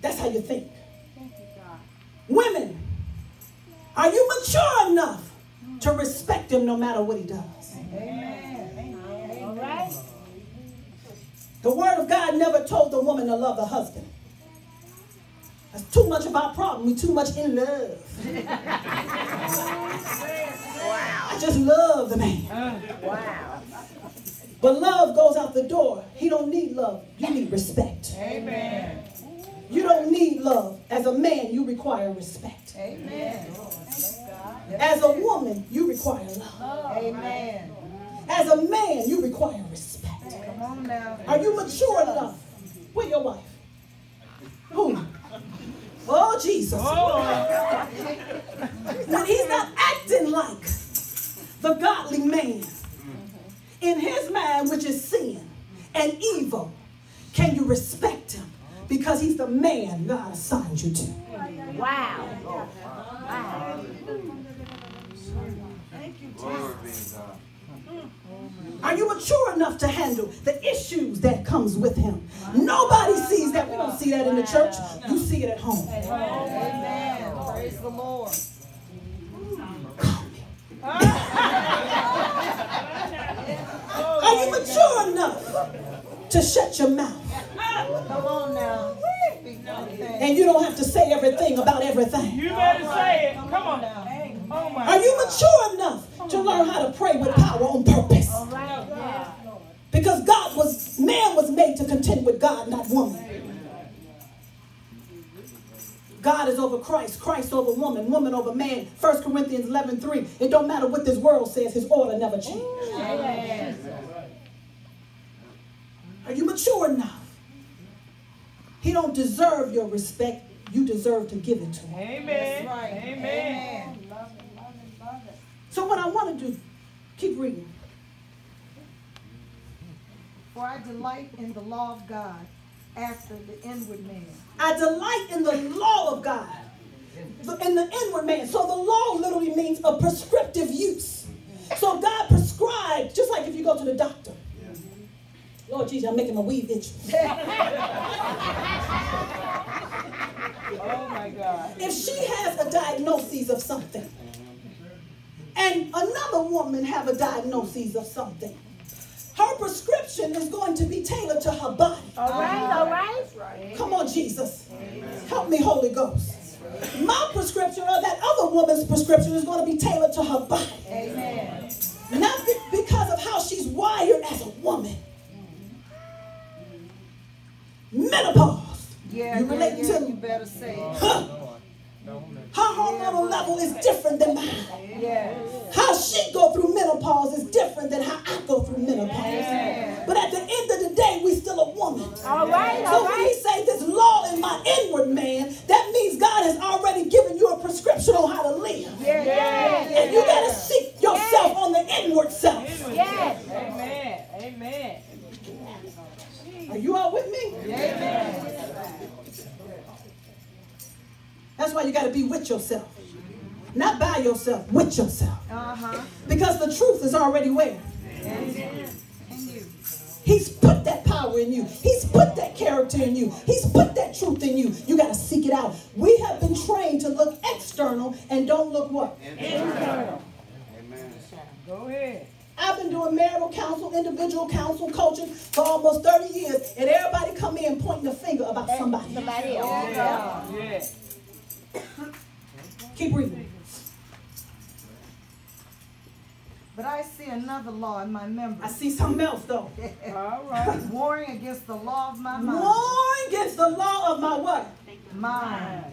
That's how you think. Women, are you mature enough to respect him no matter what he does? All right. The word of God never told the woman to love the husband. That's too much of our problem. We too much in love. wow. I just love the man. Uh, wow. But love goes out the door. He don't need love. You need respect. Amen. You don't need love. As a man, you require respect. Amen. As a woman, you require love. Oh, amen. As a man, you require respect. Come on now. Are you mature enough with your wife? Who? Oh, Jesus. Oh. When he's not acting like the godly man in his mind, which is sin and evil, can you respect him? Because he's the man God assigned you to. Wow. Wow. Are you mature enough to handle the issues that comes with him? Nobody sees that. We don't see that in the church. You see it at home. Amen. Praise the Lord. Are you mature enough to shut your mouth? Come on now. And you don't have to say everything about everything. You better say it. Come on. Oh. Are you mature enough to learn how to pray with power on purpose? All right. Yeah. Because God was, man was made to contend with God, not woman. God is over Christ, Christ over woman, woman over man. 1 Corinthians 11 3. It don't matter what this world says, his order never changes. Are you mature enough? He don't deserve your respect. You deserve to give it to him. Amen. That's right. Amen. So what I want to do, keep reading. For I delight in the law of God after the inward man. I delight in the law of God, in the inward man. So the law literally means a prescriptive use. So God prescribed, just like if you go to the doctor. Lord Jesus, I'm making my weave itch. *laughs* Oh my God. If she has a diagnosis of something, and another woman have a diagnosis of something, her prescription is going to be tailored to her body. All right. All right. Come on, Jesus. Help me, Holy Ghost. My prescription or that other woman's prescription is going to be tailored to her body. Amen. Not be- because of how she's wired as a woman. Menopause. Yeah, You yeah, relate yeah, to- you better say it. Huh. Her hormonal level is different than mine. Yes. How she go through menopause is different than how I go through menopause. But at the end of the day, we still a woman. All right. So All when he say this law in my inward man, that means God has already given you a prescription on how to live. Yes. And you gotta seek yourself on the inward self. Yes. Amen. Amen. Are you all with me? Amen. That's why you gotta be with yourself. Not by yourself, with yourself. Uh-huh. Because the truth is already where? And. He's put that power in you. He's put that character in you. He's put that truth in you. You got to seek it out. We have been trained to look external and don't look what? Internal. Amen. Go ahead. I've been doing marital counsel, individual counsel, coaching for almost 30 years, and everybody come in pointing the finger about somebody. Somebody else. Yeah. Yeah. Keep reading. But I see another law in my memory. I see something else though. *laughs* All right. warring against the law of my mind. Warring against the law of my what? Mind.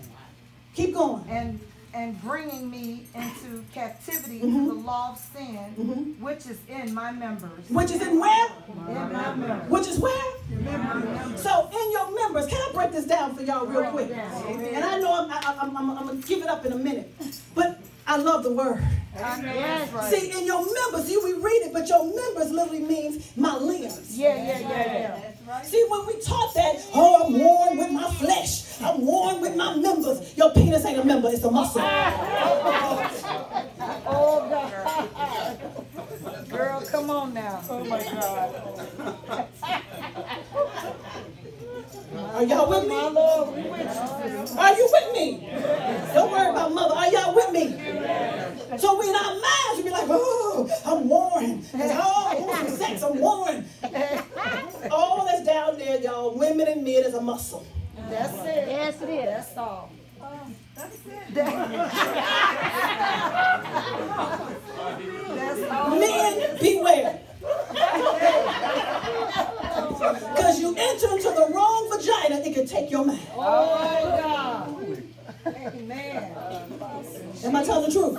Keep going. And and bringing me into captivity Mm-hmm. to the law of sin, which is in my members. Which is in where? In my members. Which is where? In my members. So in your members, can I break this down for y'all real quick? And I know I'm, I, I'm, I'm, I'm gonna give it up in a minute, but I love the word. I know that's right. See, in your members, you we read it, but your members literally means my limbs. Yeah, yeah, yeah, yeah. See, when we taught that, oh, I'm worn with my flesh, I'm worn with my members. Your penis ain't a member, it's a muscle. *laughs* Oh God. Girl, come on now. Oh my God. *laughs* Are y'all with me? Are you with me? Don't worry about mother. Are y'all with me? So we in our minds, we be like, oh, I'm worn. Oh, I want sex, I'm worn. All that's down there, y'all, women and men is a muscle. That's it. Yes, it is. That's all. That's it. That's all. Men, beware. Because you enter into the wrong vagina, it can take your mind. Oh, God. Amen. Am I telling the truth?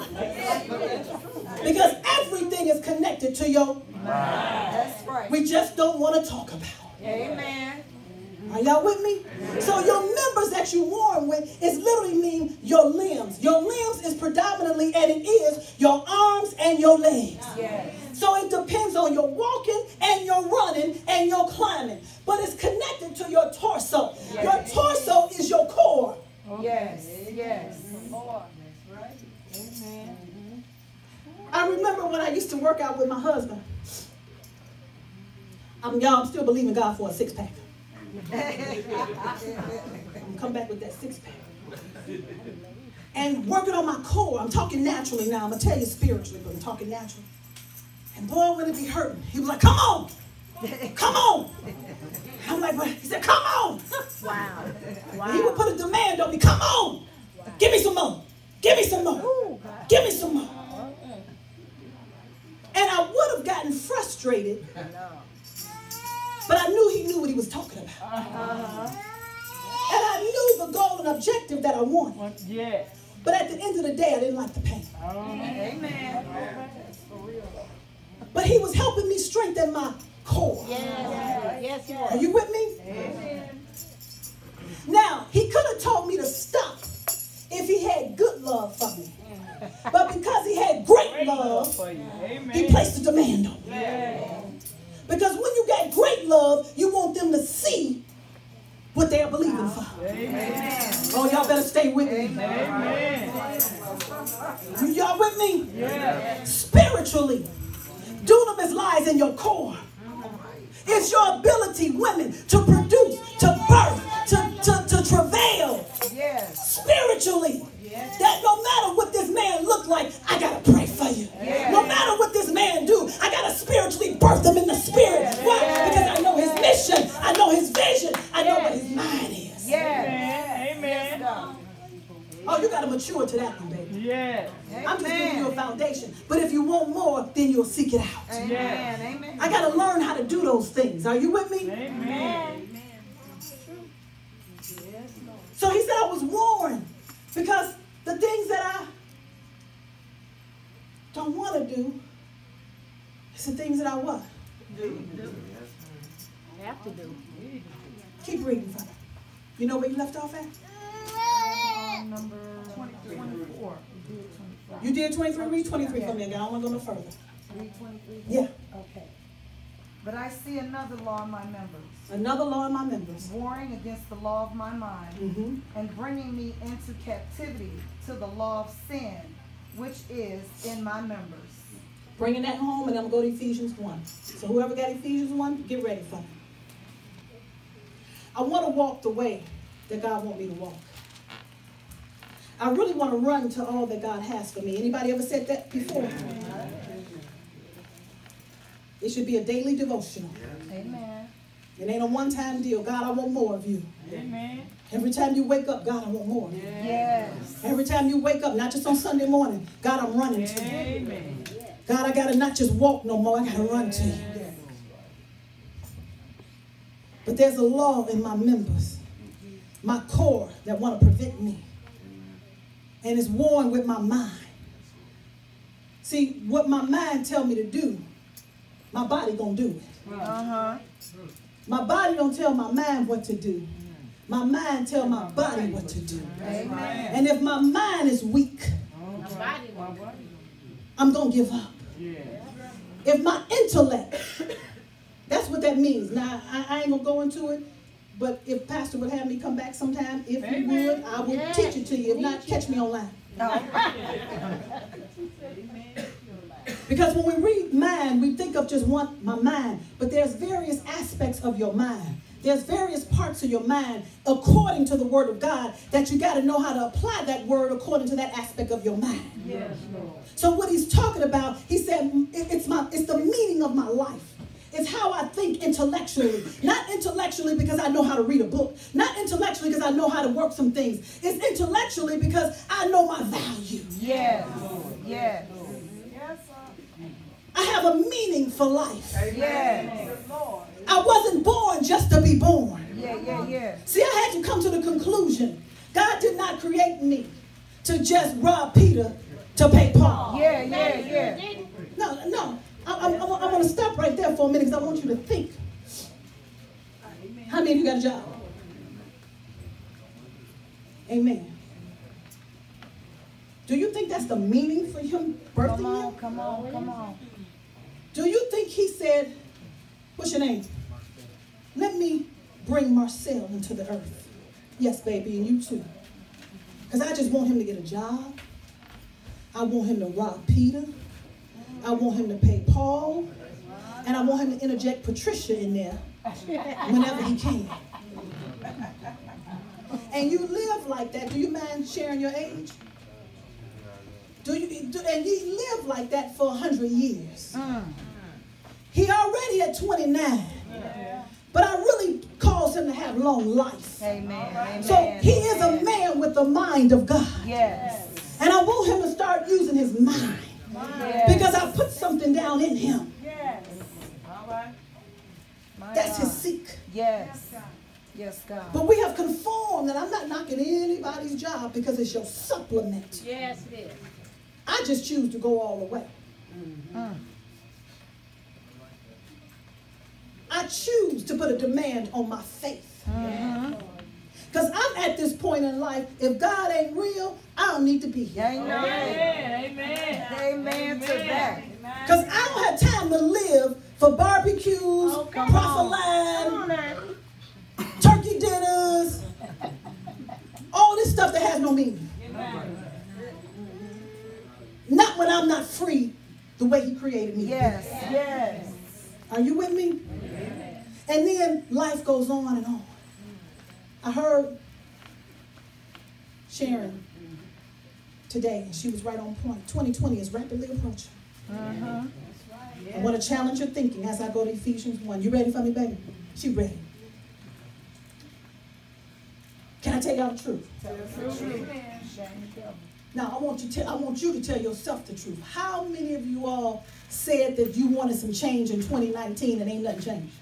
Because everything is connected to your mind. That's right. We just don't want to talk about it. Amen. Are y'all with me? So your members that you warm with is literally mean your limbs. Your limbs is predominantly, and it is your arms and your legs. Yes. So it depends on your walking and your running and your climbing. But it's connected to your torso. Your torso is your core. Yes. Yes. Amen. I remember when I used to work out with my husband. I'm y'all, I'm still believing God for a six pack. I'm come back with that six pack. And working on my core. I'm talking naturally now. I'm gonna tell you spiritually, but I'm talking naturally. And boy, when it be hurting, he was like, "Come on, come on." I'm like, "What?" He said, "Come on." Wow. And he would put a demand on me. Come on, give me some more. Give me some more. Give me some more. And I would have gotten frustrated, but I knew he knew what he was talking about. And I knew the goal and objective that I wanted. Yeah. But at the end of the day, I didn't like the pain. Oh, amen. But he was helping me strengthen my core. Yes. Yes, you Are are. you with me? Now, he could have told me to stop if he had good love for me. But because he had great love, For you. he placed a demand on me. Because when you got great love, you want them to see what they're believing for. Amen. Oh, y'all better stay with me. Amen. You- Y'all with me? Yeah. Spiritually, dunamis lies in your core. It's your ability, women, to produce, to birth, to, to, to travail Yes. spiritually. That no matter what this man look like, I gotta pray for you. No matter what this man do, I gotta spiritually birth him in the spirit. Why? Because I know his mission, I know his vision, I know what his mind is. Yes. Amen. God. Oh, you gotta mature to that one, baby. Yeah. I'm just giving you a foundation. But if you want more, then you'll seek it out. Amen. Amen. I gotta learn how to do those things. Are you with me? Amen. So he said I was warned because the things that I don't want to do is the things that I what? Have to do. Keep reading Father. You know where you left off at? Number 24. You did 23. Read 23 for me again. I don't want to go no further. Read 23. Yeah. Okay. But I see another law in my members, Another law in my members. warring against the law of my mind, Mm-hmm. and bringing me into captivity to the law of sin, which is in my members. Bringing that home, and I'm going to go to Ephesians 1. So whoever got Ephesians 1, get ready for me. I want to walk the way that God want me to walk. I really want to run to all that God has for me. Anybody ever said that before? It should be a daily devotional. Amen. It ain't a one-time deal. God, I want more of you. Amen. Every time you wake up, God, I want more of you. Yes. Every time you wake up, not just on Sunday morning, God, I'm running to you. Amen. God, I gotta not just walk no more, I gotta run to you. But there's a law in my members, my core, that want to prevent me. And it's warring with my mind. See, what my mind tell me to do, my body gonna do it. Uh-huh. My body don't tell my mind what to do. My mind tell my body what to do. Amen. And if my mind is weak, My body won't. I'm gonna give up. If my intellect, that's what that means. Now, I, I ain't gonna go into it, but if Pastor would have me come back sometime, if he would, I will Yeah. teach it to you. If not, catch me online. *laughs* Because when we read mind, we think of just one, my mind, but there's various aspects of your mind. There's various parts of your mind according to the word of God that you got to know how to apply that word according to that aspect of your mind. Yes, Lord. So what he's talking about, he said, it's my, it's the meaning of my life. It's how I think intellectually. Not intellectually because I know how to read a book. Not intellectually because I know how to work some things. It's intellectually because I know my value. Yes. Yes. I have a meaning for life. Yes. I wasn't born just to be born. Yeah, yeah, yeah. See, I had to come to the conclusion God did not create me to just rob Peter to pay Paul. Yeah, yeah, yeah. No, no. I, I, I, I want to stop right there for a minute because I want you to think. How many of you got a job? Amen. Do you think that's the meaning for him birthing Come you? on, come on, come on. Do you think he said, What's your name? Let me bring Marcel into the earth. Yes, baby, and you too. Because I just want him to get a job. I want him to rob Peter. I want him to pay Paul. And I want him to interject Patricia in there whenever he can. And you live like that. Do you mind sharing your age? Do you, do, and he lived like that for a hundred years. He already at 29. But I really cause him to have long life. Amen. So he is a man with the mind of God. Yes. And I want him to start using his mind. Yes. Because I put something down in him. My That's his God. seek. Yes. Yes, God. But we have conformed, and I'm not knocking anybody's job because it's your supplement. Yes, it is. I just choose to go all the way. Mm. I choose to put a demand on my faith. Mhm. Because I'm at this point in life, if God ain't real, I don't need to be here. Amen. Amen. Amen to that. Because I don't have time to live for barbecues, Oh, come line, Come on now. turkey dinners, all this stuff that has no meaning. Not when I'm not free the way He created me. Yes. Yes. Are you with me? And then life goes on and on. I heard Sharon today, and she was right on point. 2020 is rapidly approaching. Mhm. I want to challenge your thinking as I go to Ephesians 1. You ready for me, baby? She ready. Can I tell y'all the truth? Tell the truth. Now I want you to I want you to tell yourself the truth. How many of you all said that you wanted some change in 2019 and ain't nothing changed?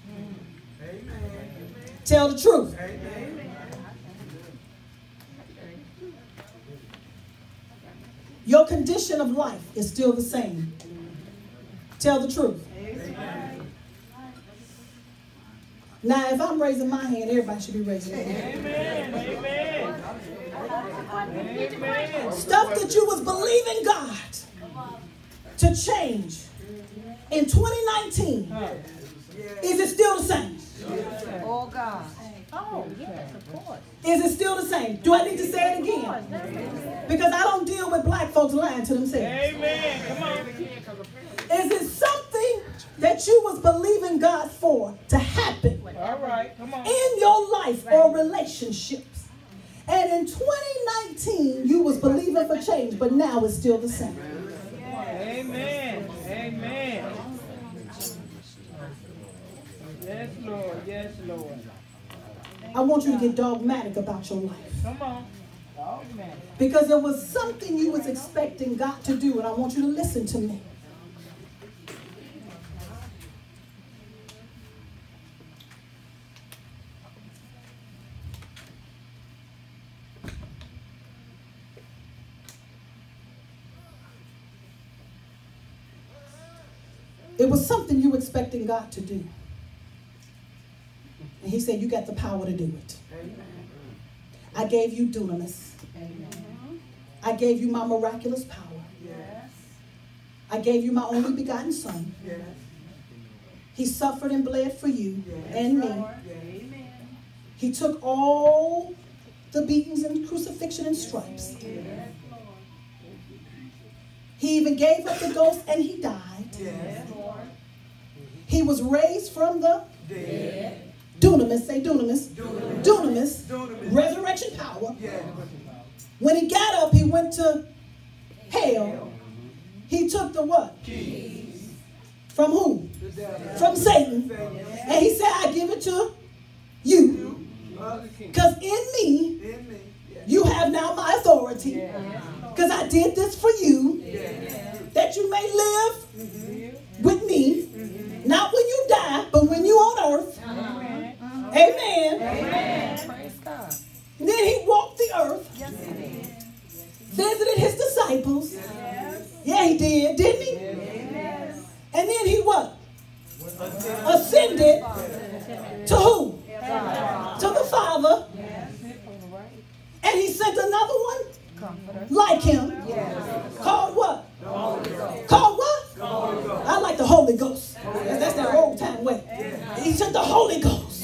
Amen. Tell the truth. Your condition of life is still the same. Tell the truth. Now, if I'm raising my hand, everybody should be raising their hand. Stuff that you was believing God to change in 2019, is it still the same? Oh, God. Oh, yes, of course. Is it still the same? Do I need to say it again? Because I don't deal with black folks lying to themselves. Amen. Come on. Is it something that you was believing God for to happen All right. Come on. in your life or relationships? And in 2019, you was believing for change, but now it's still the same. Amen. Amen. Yes, Lord. Yes, Lord. I want you to get dogmatic about your life. Come on. Amen. Because there was something you was expecting God to do, and I want you to listen to me. It was something you were expecting God to do. And he said, You got the power to do it. I gave you dunamis. I gave you my miraculous power. I gave you my only begotten son. He suffered and bled for you and me. He took all the beatings and crucifixion and stripes. He even gave up the ghost and he died. He was raised from the dead. dunamis, say dunamis, dunamis, resurrection power. When he got up, he went to hell. He took the what? Keys. From who? From Satan. And he said, I give it to you. Because in me, you have now my authority. Because I did this for you. That you may live with me. Not when you die, but when you on earth. Amen. Praise God. Then he walked the earth, yes, visited his disciples. Yes. Yeah, he did, didn't he? Yes. And then he what? Ascended to who? To the Father. And he sent another one like him called what? Called what? I like the Holy Ghost. That's that old time way. He sent the Holy Ghost.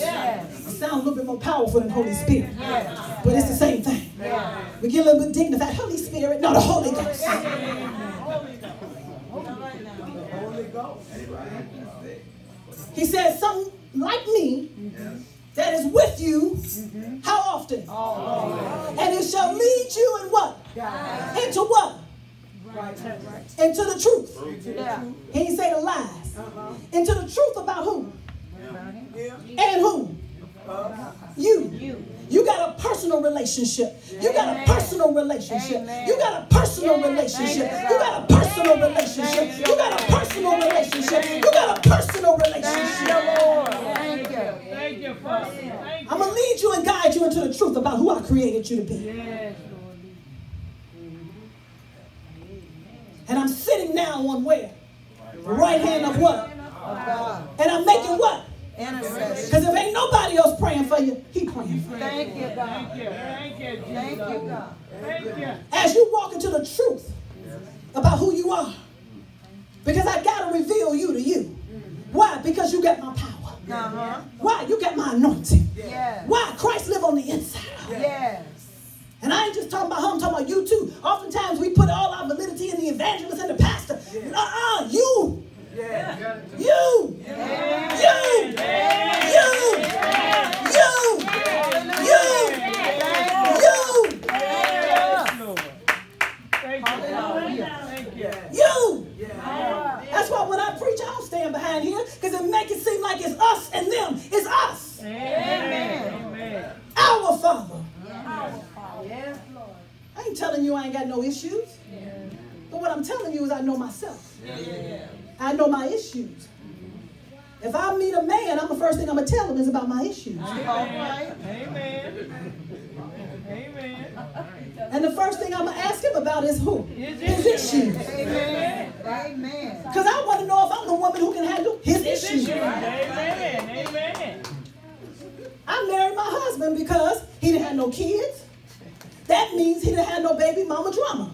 Sounds a little bit more powerful than Holy Spirit. But it's the same thing. We get a little bit dignified. Holy Spirit, no, the Holy Ghost. He says, something like me that is with you, mm-hmm. how often? And it shall lead you in what? Into what? Into the truth. He didn't say the lies. Uh-huh. Into the truth about who? And who? You. You got a personal relationship. You got a personal relationship. You got a personal relationship. You got a personal relationship. You got a personal relationship. You got a personal relationship. Lord. Thank you. Thank you, Father. I'm going to lead you and guide you into the truth about who I created you to be. Yes, Lord. And I'm sitting now on where? The right hand of what? And I'm making what? Intercession. Because if ain't nobody else praying for you, he praying for you. Thank you, God. Thank you. Thank you, Jesus. Thank you, God. Thank you. As you walk into the truth about who you are. Because I got to reveal you to you. Why? Because you got my power. Uh-huh. Why? You got my anointing. Yes. Why? Christ live on the inside. Yes. And I ain't just talking about him, I'm talking about you too. Oftentimes we put all our validity in the evangelist and the pastor. Uh-uh, you. You. You. You. You. You. You. You. That's why when I preach, I don't stand behind here because it make it seem like it's us and them. It's us. Amen. Amen. Our Father. I ain't telling you I ain't got no issues. But what I'm telling you is I know myself. I know my issues. If I meet a man, I'm the first thing I'm gonna tell him is about my issues. All right. Amen. Amen. And the first thing I'm gonna ask him about is who? His His issues. Amen. Amen. Because I want to know if I'm the woman who can handle his issues. Amen. Amen. I married my husband because he didn't have no kids. That means he didn't have no baby mama drama.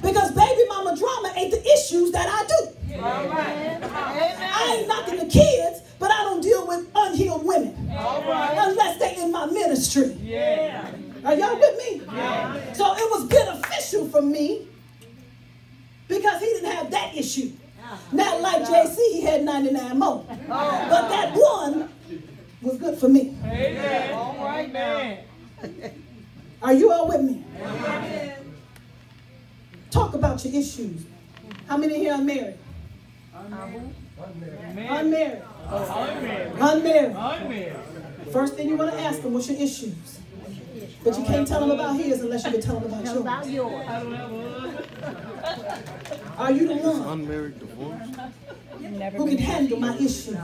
Because baby mama drama ain't the issues that I do. Right. I ain't knocking the kids, but I don't deal with unhealed women. Unless they in my ministry. Yeah. Are y'all with me? So it was beneficial for me because he didn't have that issue. Not like JC, he had 99 more. But that one was good for me. Amen. All right, man. Are you all with me? Talk about your issues. How many here are married? Amen. Unmarried. Unmarried. Unmarried. Unmarried. First thing you want to ask them, what's your issues? But you can't tell them about his unless you can tell them about yours. About yours. I don't have a husband. Are you the one Unmarried, divorced. who can handle my issues?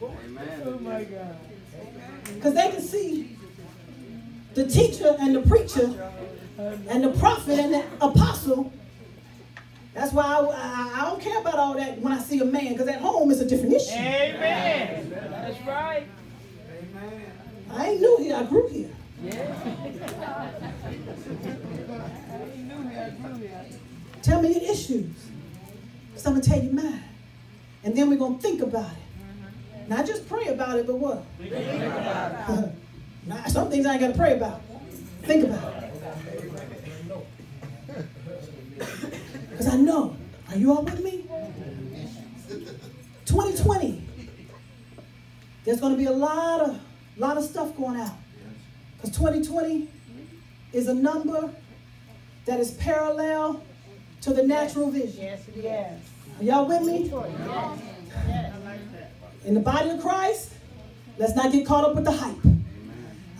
Oh, my God. Because they can see the teacher and the preacher and the prophet and the apostle. That's why I, I, I don't care about all that when I see a man, because at home it's a different issue. Amen. That's right. Amen. I ain't new here, I grew here. Tell me your issues. So I'm going to tell you mine. And then we're going to think about it. Not just pray about it, but what? *laughs* Nah, some things I ain't got to pray about. Think about it. Because I know. Are you all with me? 2020. There's going to be a lot of, lot of stuff going out. Because 2020 is a number that is parallel to the natural vision. Yes. Yes. Are y'all with me? In the body of Christ, let's not get caught up with the hype.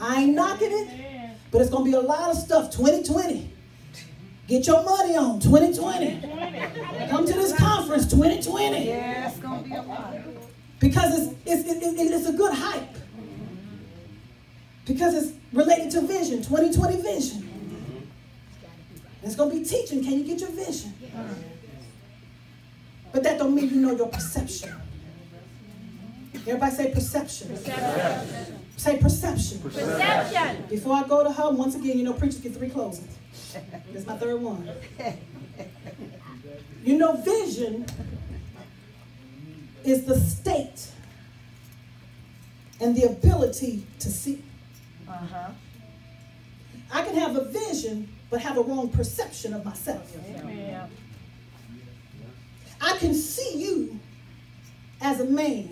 I ain't knocking it, but it's going to be a lot of stuff 2020. Get your money on 2020. Come to this conference 2020 Yeah, it's gonna be a lot. because it's, it's, it- it- it's a good hype. Because it's related to vision, 2020 vision. It's going to be teaching. Can you get your vision? But that don't mean you know your perception. Everybody say perception. Say perception. Perception. Before I go to her, once again, you know, preachers get three closings. This is my third one. You know, vision is the state and the ability to see. Uh-huh. I can have a vision, but have a wrong perception of myself. Amen. I can see you as a man.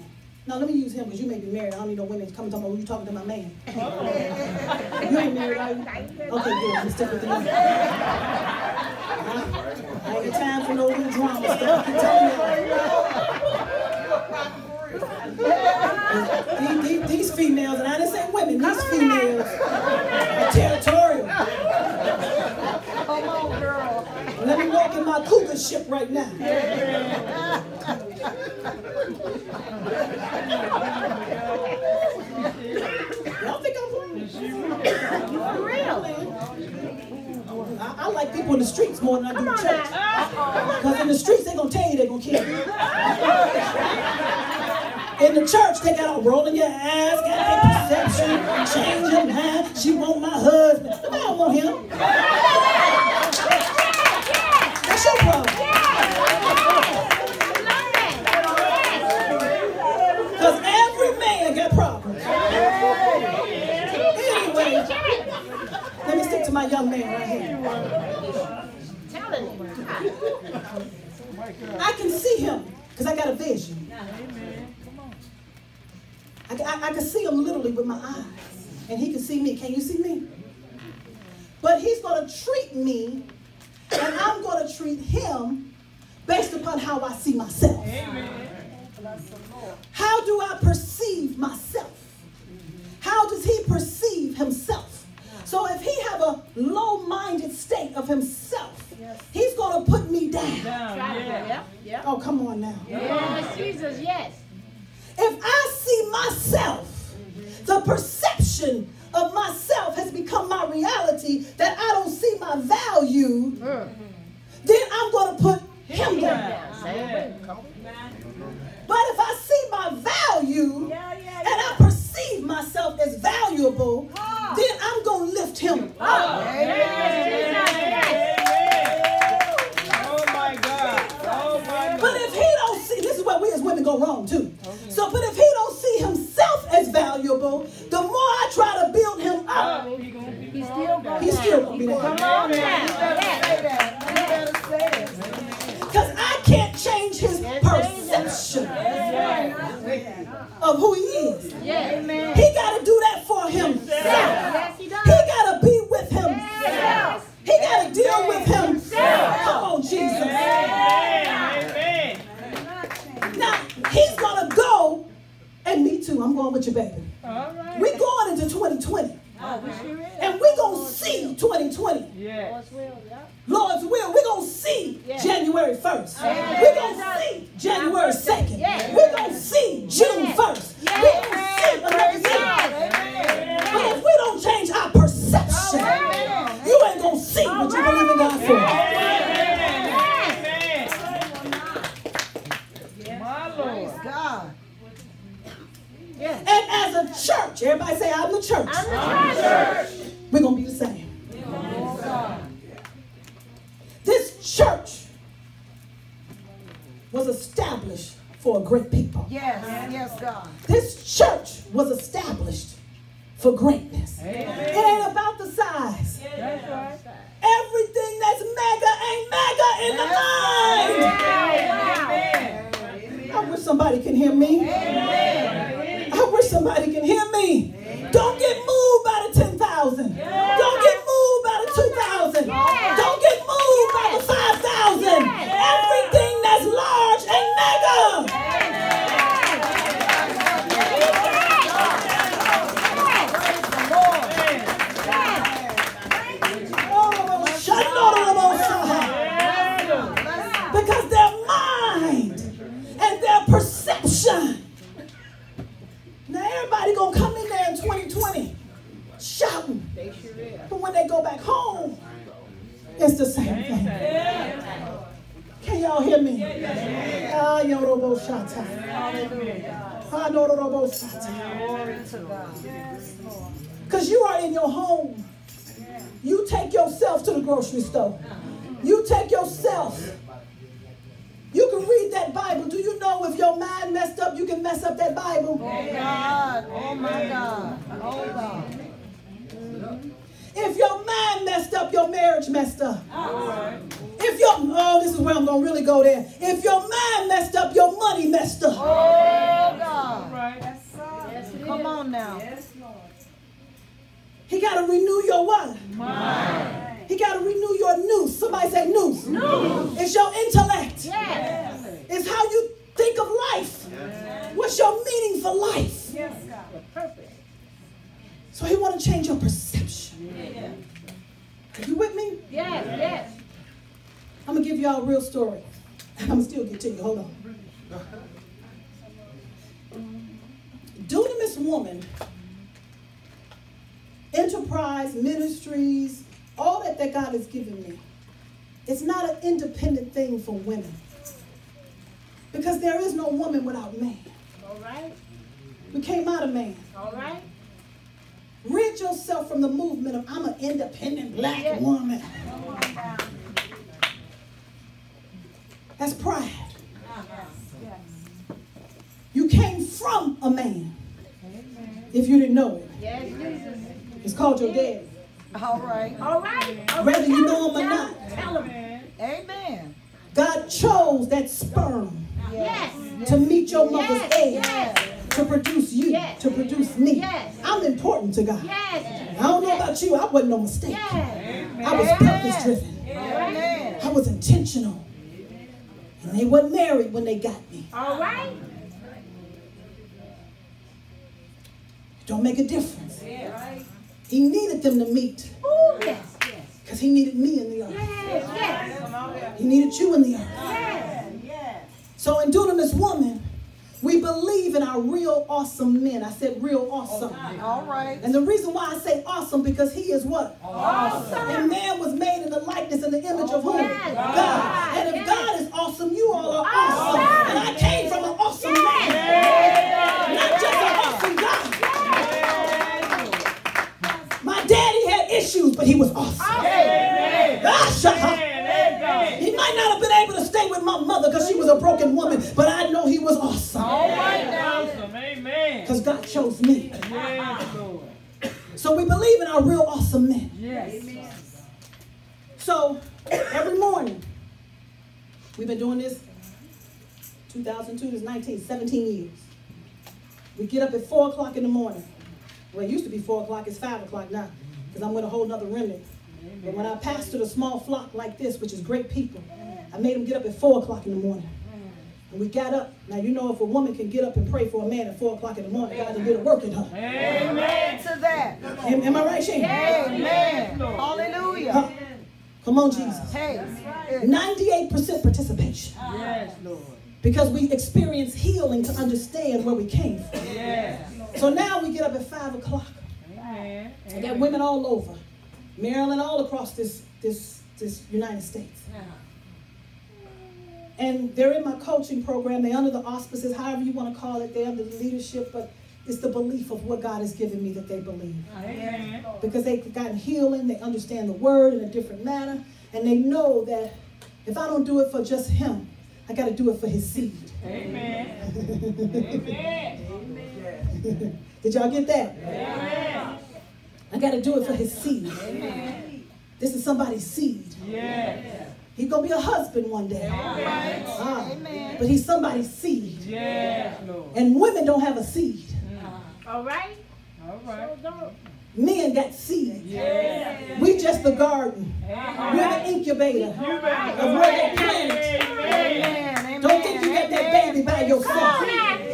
Now let me use him because you may be married. I don't need no women coming talking about you talking to my man. *laughs* you ain't married, are you? Okay, good. I'm stick with you. I ain't got time for no little drama stuff. I'm telling you. These, these, these females, and I didn't say women, these females are territorial. Come on, girl. Me in my cougar ship right now. Y'all think I'm playing? For real. I, I like people in the streets more than I do in church. Because in the streets, they're going to tell you they're going to kill you. In the church, they got all rolling your ass, got their perception, change your mind. She want my husband. I don't want him. Your problem. Because every man got problems. Anyway, let me stick to my young man right here. I can see him because I got a vision. I, I, I can see him literally with my eyes, and he can see me. Can you see me? But he's going to treat me, and I'm going to treat him based upon how I see myself. How do I perceive myself? How does he perceive himself? So if he have a low-minded state of himself, he's going to put me down. Down, yeah. Oh, come on now. Yes, Jesus, yes. If I see myself, the perception of myself has become my reality that I don't see my value, mm-hmm. then I'm going to put him down. Yeah. But if I see my value and I perceive myself as valuable, ah. then I'm going to lift him ah. up. Oh my God. Oh my But if he don't see, this is where we as women go wrong too. So, but if he don't see himself as valuable, the more I try to build him up, He's still going he's still going to be there. Come on now. You better say that. You better say it. Because I can't change his perception of who he is. Yes. He got to do that for himself. He He got to be with himself. Yes. He got to deal with himself. Come on, Jesus. Now, he's going to go, and me too, I'm going with you, baby. All right. We're going into 2020. And we're going to see 2020. Yeah. God's will, yep. Lord's will, we're going to see Yeah. January 1st. Yeah. We're going to see January 2nd. Yeah. We're going to see June 1st. Yeah. We're going to see another year. But if we don't change our perception, you ain't going to see what you believe in God for. And as a church, everybody say, I'm the church. I'm the church. We're going to be the same. This church was established for a great people. Yes. Yes, God. This church was established for greatness. It ain't about the size. That's right. Everything that's mega ain't mega in the mind. Amen. I wish somebody can hear me. I wish somebody can hear me. Don't get moved by the 10,000. Don't get moved by the 2,000. Don't get moved by the 5,000. Everything that's large ain't mega. Everybody gonna come in there in 2020 shouting. But when they go back home, it's the same thing. Can't y'all hear me? Ah. Ah, Because you are in your home. You take yourself to the grocery store. You take yourself. You can read that Bible. Do you know if your mind messed up, you can mess up that Bible? Oh God. Oh my God. Oh God. If your mind messed up, your marriage messed up. If your oh, this is where I'm gonna really go there. If your mind messed up, your money messed up. Oh God. Right. Come on now. Yes, Lord. He gotta renew your what? He gotta renew your nous. Somebody say nous. It's your intellect. Yes. It's how you think of life. Yes. What's your meaning for life? Yes, God. Perfect. So he want to change your perception. Are you with me? Yes, yes. I'm gonna give y'all a real story. I'm gonna still get to you. Hold on. Dunamis woman, enterprise, ministries, all that that God has given me. It's not an independent thing for women. Because there is no woman without man. All right, We came out of man. all right. Rid yourself from the movement of I'm an independent black woman. That's pride. Uh-huh. You came from a man. If you didn't know it, Yes, Jesus. it's called your daddy. All right. All right. all Whether right. you know him or not. Tell him. Amen. God chose that sperm Yes. to meet your mother's Yes, egg yes. to produce you, Yes. to produce me. Yes. I'm important to God. Yes. I don't know about you, I wasn't no mistake. Yes. I was purpose driven. Amen. I was intentional. And they weren't married when they got me. All right. It don't make a difference. He needed them to meet Ooh, yes, yes. because he needed me in the earth. Yes, yes. He needed you in the earth. Yes. So in Dunamis Woman, we believe in our real awesome men. I said real awesome. Oh, all right. And the reason why I say awesome because he is what? Awesome. And man was made in the likeness and the image of whom? Yes. God. And if Yes. God is awesome, you all are awesome. Awesome. And I came from an awesome man. Not just issues, but he was awesome. Ah, shut. He might not have been able to stay with my mother because she was a broken woman, but I know he was awesome. Awesome. Amen. Because God chose me. So we believe in our real awesome men. Yes. So every morning, we've been doing this 2002 is 19, 17 years. We get up at 4 o'clock in the morning. Well, it used to be 4 o'clock, it's 5 o'clock now, because I'm with a whole nother remnant. But when I pastored a small flock like this, which is great people, I made them get up at 4 o'clock in the morning. And we got up. Now, you know, if a woman can get up and pray for a man at 4 o'clock in the morning, God done did a work in her. Amen. To that. Am, am I right, Shane? Amen. Hallelujah. Huh. Come on, Jesus. Hey. 98% participation. Yes, Lord. Because we experience healing to understand where we came from. Yes. So now we get up at 5 o'clock. Amen. I got women all over. Maryland, all across this, this, this United States. And they're in my coaching program. They're under the auspices, however you want to call it. They're under the leadership, but it's the belief of what God has given me that they believe. Amen. Because they've gotten healing, they understand the word in a different manner, and they know that if I don't do it for just Him, I got to do it for His seed. Amen. *laughs* Amen. Did y'all get that? Amen. I got to do it for His seed. This is somebody's seed. Yes. He's going to be a husband one day. Ah, Amen. but he's somebody's seed. Yes, And women don't have a seed. All right. All right. Men got seed. Yes. We just the garden. Amen. We're the incubator You of where they plant. Amen. Amen. Don't think you got that baby by yourself.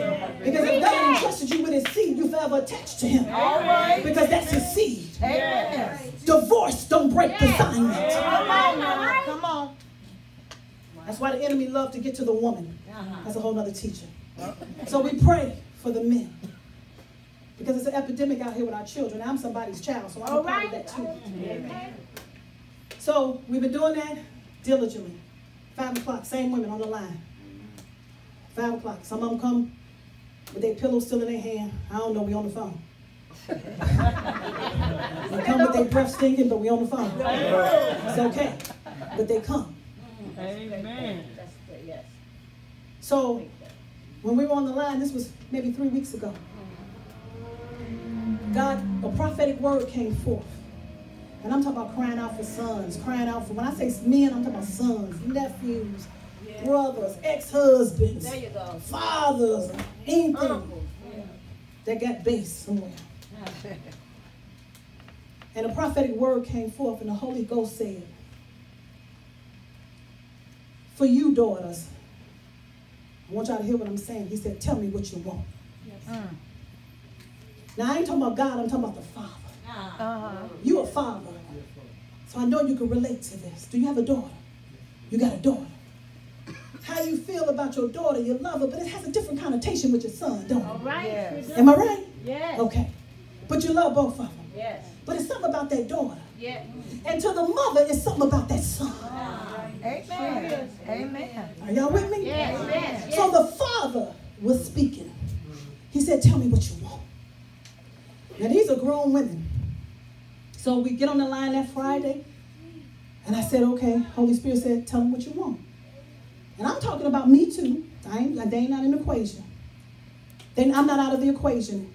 Because if God entrusted you with his seed, you forever attached to him. All right. Because that's his seed. Amen. Divorce don't break the assignment. Come on. Come on. That's why the enemy loved to get to the woman. Uh-huh. That's a whole other teacher. So we pray for the men. Because it's an epidemic out here with our children. I'm somebody's child, so I'm All a part of that too. Amen. So we've been doing that diligently Five o'clock, same women on the line. Five o'clock. Some of them come with their pillows still in their hand. I don't know, we on the phone. *laughs* they come with their breath stinking, but we on the phone. It's okay. But they come. Amen. Yes. So when we were on the line, this was maybe three weeks ago. God, a prophetic word came forth. And I'm talking about crying out for sons, crying out for, when I say men, I'm talking about sons, nephews, brothers, ex-husbands, There you go. fathers, anything Uncle. that got base somewhere. And a prophetic word came forth, and the Holy Ghost said, For you, daughters, I want y'all to hear what I'm saying. He said, Tell me what you want. Now, I ain't talking about God, I'm talking about the Father. Ah. Uh-huh. You a father. So I know you can relate to this. Do you have a daughter? You got a daughter. How you feel about your daughter, your lover, but it has a different connotation with your son, don't All it? right. Yes. Am I right? Yes. Okay. But you love both of them. Yes. But it's something about that daughter. Yeah. And to the mother, it's something about that son. Amen. Amen. Are y'all with me? Yes. Yes. Yes. So the father was speaking. He said, Tell me what you want. Now, these are grown women. So we get on the line that Friday, and I said, Okay. Holy Spirit said, Tell them what you want. And I'm talking about me too. I ain't, they ain't not in the equation. Then I'm not out of the equation.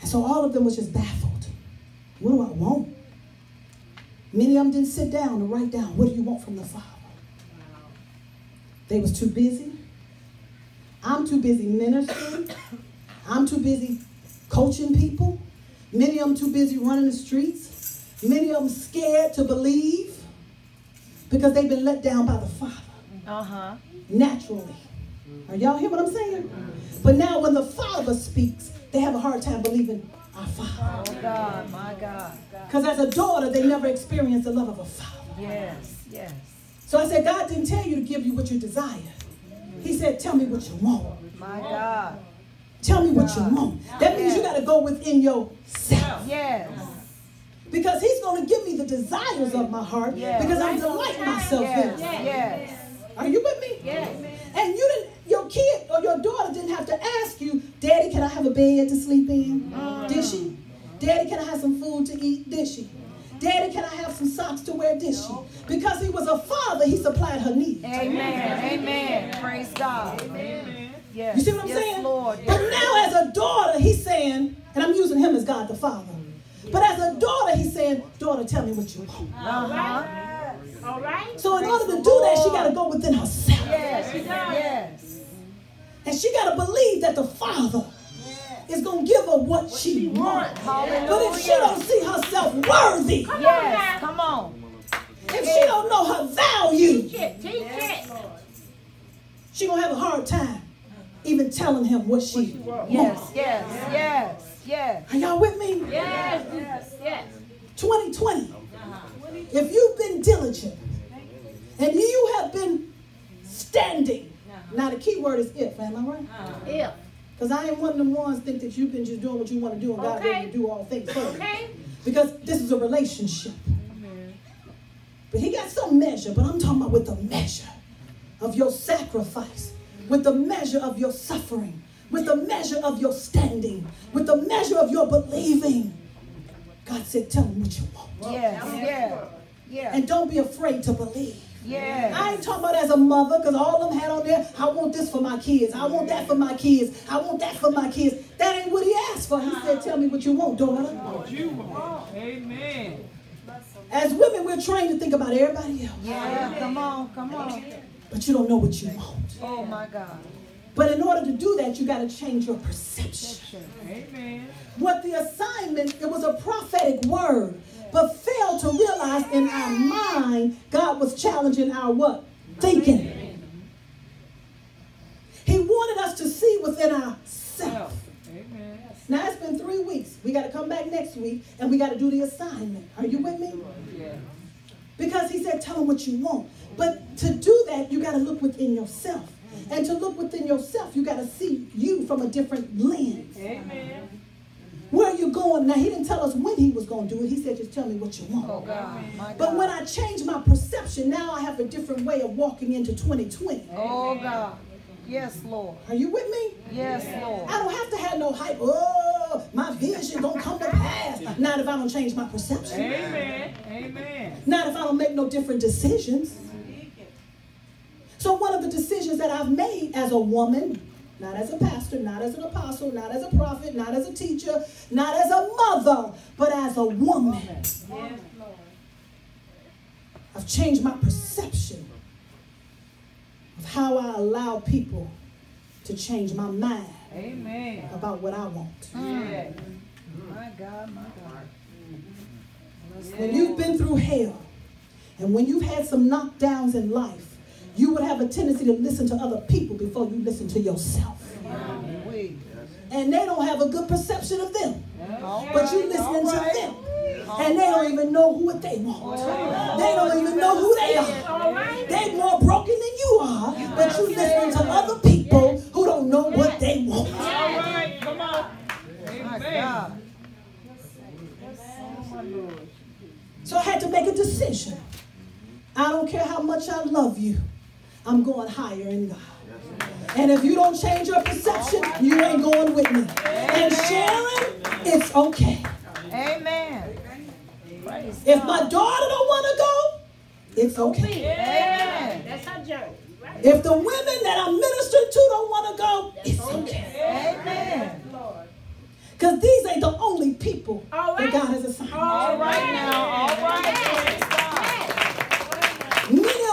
And so all of them was just baffled. What do I want? Many of them didn't sit down to write down, What do you want from the Father? They was too busy. I'm too busy ministering. I'm too busy coaching people. Many of them too busy running the streets. Many of them scared to believe because they've been let down by the Father Uh-huh. naturally. Are y'all hear what I'm saying? But now when the Father speaks, they have a hard time believing our Father. Oh God, my God. Because as a daughter, they never experienced the love of a father. Yes, yes. So I said, God didn't tell you to give you what you desire. He said, tell me what you want. My God. Tell me what you want. That means you got to go within yourself. Yes. Because he's going to give me the desires of my heart Yes. because I delight myself Yes. in. Yes. Are you with me? Yes. And you didn't, your kid or your daughter didn't have to ask you, Daddy, can I have a bed to sleep in? Did she? Daddy, can I have some food to eat? Did she? Daddy, can I have some socks to wear? Did she? Because he was a father, he supplied her needs. Amen. Amen. Praise God. Amen. Yes. You see what I'm yes, saying? Lord. But now, as a daughter, he's saying, and I'm using him as God the Father. But as a daughter, he's saying, Daughter, tell me what you want. Uh-huh. All right. So, in order to do that, she got to go within herself. Yes. Yes. And she got to believe that the Father is going to give her what she wants. But if she don't see herself worthy, come Yes. Come on. if she don't know her value, Teach it. Teach it. she going to have a hard time even telling him what she Yes. wants. Yes. Yes. Yes. Are y'all with me? Yes. Yes. Yes. 2020. If you've been diligent and you have been standing, uh-huh. now the key word is if, am I right? Uh-huh. If. Because I ain't one of them ones think that you've been just doing what you want to do and God Okay. made you do all things for. Okay. Because this is a relationship. Mm-hmm. But he got some measure, but I'm talking about with the measure of your sacrifice, with the measure of your suffering, with the measure of your standing, with the measure of your believing. God said, Tell me what you want. Yes. Yeah. Yeah. And don't be afraid to believe. Yes. I ain't talking about as a mother, because all of them had on there, I want this for my kids. I want that for my kids. I want that for my kids. That ain't what he asked for. He said, uh-huh. Tell me what you want, daughter. What you want. Amen. As women, we're trained to think about everybody else, Yeah. Come on. Come on. but you don't know what you want. Oh my God. But in order to do that, you got to change your perception. Amen. What the assignment, it was a prophetic word, but failed to realize in our mind, God was challenging our what? Thinking. He wanted us to see within ourselves. Now it's been three weeks. We got to come back next week and we got to do the assignment. Are you with me? Because he said, tell them what you want. But to do that, you got to look within yourself. And to look within yourself, you got to see you from a different lens. Amen. Where are you going, now he didn't tell us when he was going to do it. He said, just tell me what you want. Oh, God. My But God. when I changed my perception, now I have a different way of walking into 2020. Oh, God. Yes, Lord. Are you with me? Yes, Lord. I don't have to have no hype. Oh, my vision don't come to pass. Not if I don't change my perception. Amen. Amen. Not if I don't make no different decisions. So one of the decisions that I've made as a woman, not as a pastor, not as an apostle, not as a prophet, not as a teacher, not as a mother, but as a woman. I've changed my perception of how I allow people to change my mind Amen. about what I want. Yeah. My God, my God. When you've been through hell and when you've had some knockdowns in life, you would have a tendency to listen to other people before you listen to yourself. And they don't have a good perception of them. But you right, listening to them. And they don't even know who they want. They don't even know who they are. They're more broken than you are, but you listening to other people who don't know what they want. All right. Come on. Amen. So I had to make a decision. I don't care how much I love you, I'm going higher in God. And if you don't change your perception, you ain't going with me. And Sharon, it's okay. Amen. If my daughter don't want to go, it's okay. Amen. That's her joke. If the women that I'm ministering to don't want to go, it's okay. Amen. Because these ain't the only people All that right. God has assigned. All right now. All right.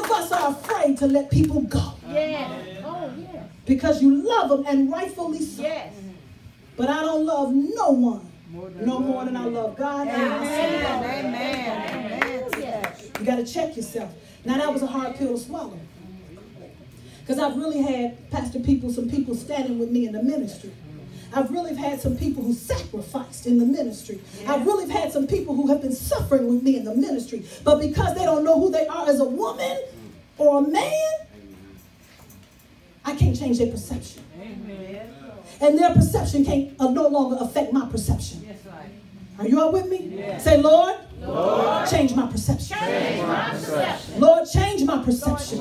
Yes. Many of us are afraid to let people go Yes. Oh, yes. because you love them and rightfully so. Yes. But I don't love no one no more than I love God. and myself. Amen. Amen. Amen. You got to check yourself. Now that was a hard pill to swallow. Because I've really had pastor people, some people standing with me in the ministry. I've really had some people who sacrificed in the ministry. I've really had some people who have been suffering with me in the ministry. But because they don't know who they are as a woman or a man, I can't change their perception. Amen. And their perception can't uh, no longer affect my perception. Yes, right. Are you all with me? Say, Lord, change my perception. Lord, change my perception.